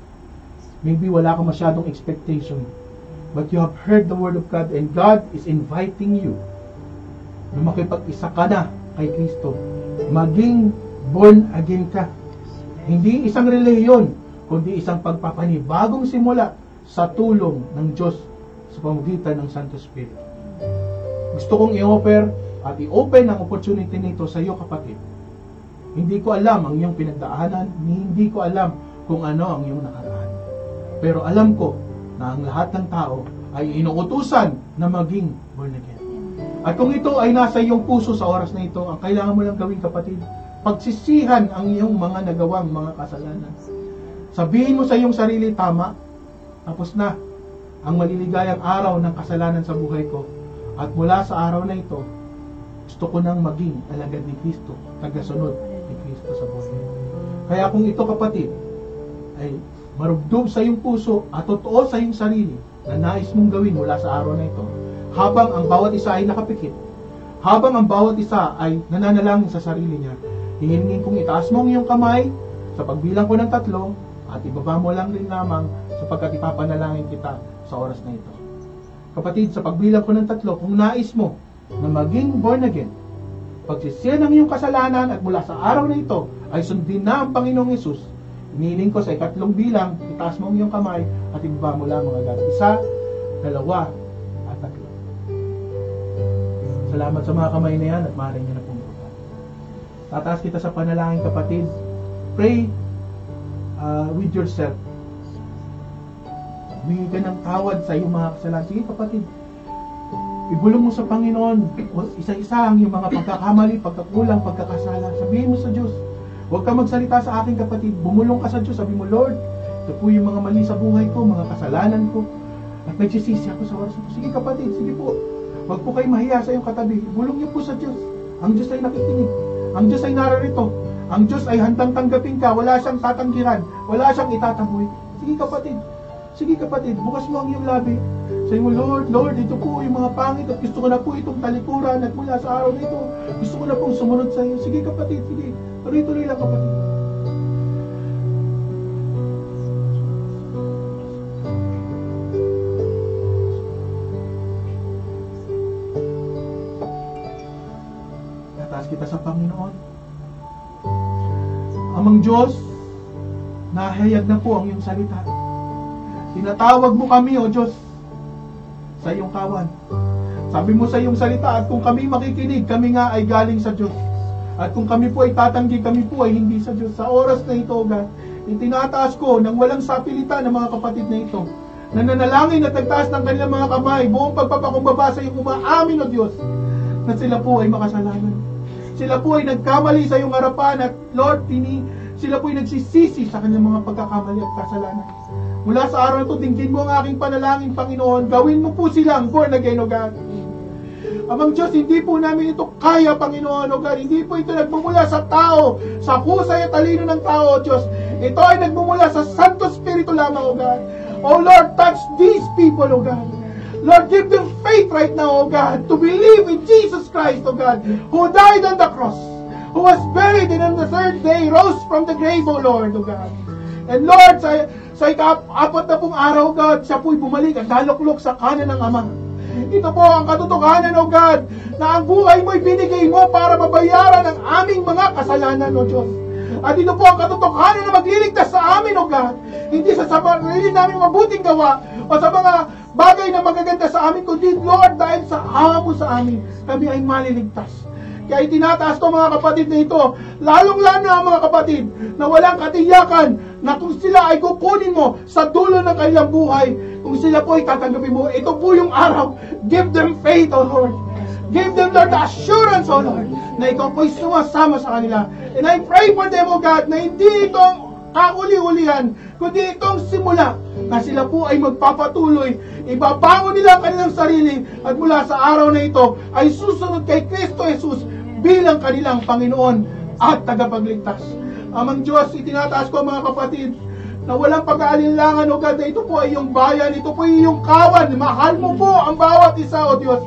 S1: maybe wala ka masyadong expectation. But you have heard the Word of God and God is inviting you na makipag-isa ka na kay Kristo. Maging born again ka. Hindi isang reliyon, kundi isang pagpapanibagong simula sa tulong ng Diyos sa pamagitan ng Santo Spirit. Gusto kong i-offer at i-open ang opportunity nito sa iyo kapatid. Hindi ko alam ang iyong pinagdaanan, hindi ko alam kung ano ang iyong nakaraan. Pero alam ko na ang lahat ng tao ay inuutusan na maging born again. At kung ito ay nasa iyong puso sa oras na ito, ang kailangan mo lang gawin kapatid, pagsisihan ang iyong mga nagawang mga kasalanan. Sabihin mo sa iyong sarili, tama, tapos na ang maliligayang araw ng kasalanan sa buhay ko. At mula sa araw na ito, gusto ko nang maging alagad ni Kristo, tagasunod ni Kristo sa buhay. Kaya kung ito kapatid, ay marugdog sa iyong puso at totoo sa iyong sarili na nais mong gawin mula sa araw na ito, habang ang bawat isa ay nakapikit, habang ang bawat isa ay nananalangin sa sarili niya, hihingin kong itaas mo ang iyong kamay sa pagbilang ko ng tatlo at ibaba mo lang rin lamang sapagkat ipapanalangin kita sa oras na ito. Kapatid, sa pagbilang ko ng tatlo, kung nais mo na maging born again, pagsisiyan ng iyong kasalanan at mula sa araw na ito ay sundin na ang Panginoong Yesus, iniling ko sa ikatlong bilang, itaas mo ang iyong kamay at ibaba mo mga agad. Isa, dalawa. Salamat sa mga kamay na yan at maaaring niyo na pumupunta. Tataas kita sa panalangin kapatid. Pray uh, with yourself. Humingi ka ng tawad sa iyong mga kasalanan. Sige kapatid, ibulong mo sa Panginoon, isa-isa ang iyong mga pagkakamali, pagkakulang, pagkakasala. Sabihin mo sa Diyos, huwag ka magsalita sa akin kapatid. Bumulong ka sa Diyos, sabi mo, Lord, ito po yung mga mali sa buhay ko, mga kasalanan ko. At nagsisisi ako sa oras ito. Sige kapatid, sige po. Huwag po kayo mahiya sa iyong katabi. Bulong niyo po sa Diyos. Ang Diyos ay nakikinig. Ang Diyos ay nararito. Ang Diyos ay handang tanggapin ka. Wala siyang tatanggiran. Wala siyang itataboy. Sige kapatid. Sige kapatid, bukas mo ang iyong labi. Sabi mo, Lord, Lord, ito po yung mga pangit at gusto ko na po itong talikuran at mula sa araw na ito, gusto ko na pong sumunod sa iyo. Sige kapatid, sige. Tuloy-tuloy lang kapatid. Diyos, nahayag na po ang iyong salita. Tinatawag mo kami, O Diyos, sa iyong kawan. Sabi mo sa iyong salita, at kung kami makikinig, kami nga ay galing sa Diyos. At kung kami po ay tatanggi, kami po ay hindi sa Diyos. Sa oras na ito, God, itinataas ko ng walang sapilitan ng mga kapatid na ito, na nanalangin at nagtaas ng kanilang mga kamay, buong pagpapakumbaba sa iyong umaamin, O Diyos, na sila po ay makasalanan. Sila po ay nagkamali sa iyong harapan at Lord, tini, sila po ay nagsisisi sa kanyang mga pagkakamali at kasalanan. Mula sa araw na ito, dinggin mo ang aking panalangin, Panginoon. Gawin mo po silang born again, O God. Amang Diyos, hindi po namin ito kaya, Panginoon, O God. Hindi po ito nagmumula sa tao, sa husay at talino ng tao, O Diyos. Ito ay nagmumula sa Santo Espiritu lamang, O God. O Lord, touch these people, O God. Lord, give them faith right now, O God, to believe in Jesus Christ, O God, who died on the cross, who was buried, and on the third day rose from the grave, O Lord, O God. And Lord, sa, sa ika-apat na pong araw, God, siya po'y bumalik at daluklok sa kanan ng Ama. Ito po ang katotohanan, O God, na ang buhay mo'y binigay mo para mabayaran ang aming mga kasalanan, O Diyos. At ito po ang katotohanan na magliligtas sa amin, O God. Hindi sa sarili namin mabuting gawa o sa mga bagay na magaganda sa amin, kundi Lord, dahil sa awa mo sa amin, kami ay maliligtas. Kaya itinataas ko mga kapatid na ito, lalong-lalo ang mga kapatid na walang katiyakan na kung sila ay kukunin mo sa dulo ng kanilang buhay, kung sila po ay tatanggapin mo, ito po yung araw. Give them faith, O Lord. Give them, Lord, the assurance, O Lord, na ikaw po'y sumasama sa kanila. And I pray for them, O God, na hindi itong kauli-ulihan, kundi itong simula na sila po ay magpapatuloy, ibabangon nila ang kanilang sarili at mula sa araw na ito ay susunod kay Kristo Jesus bilang kanilang Panginoon at tagapagligtas. Amang Diyos, itinataas ko mga kapatid, na walang pag-aalinlangan, O na ito po ay iyong bayan, ito po ay iyong kawan, mahal mo po ang bawat isa, O Diyos.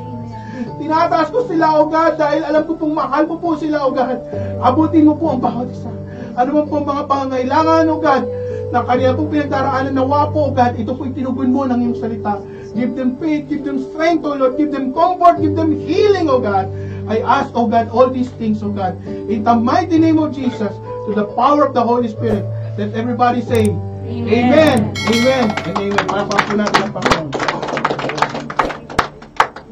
S1: Tinataas ko sila, O God, dahil alam ko pong mahal mo po sila, O God. Abutin mo po ang bawat isa. Ano man po mga pangangailangan, O God, na kanila pong pinagdaraanan nawa po, O God, ito po tinugon mo ng iyong salita. Give them faith, give them strength, O Lord, give them comfort, give them healing, O God. I ask, O God, all these things, O God, in the mighty name of Jesus, to the power of the Holy Spirit, let everybody say, Amen, Amen, and Amen. Para po natin ang Panginoon.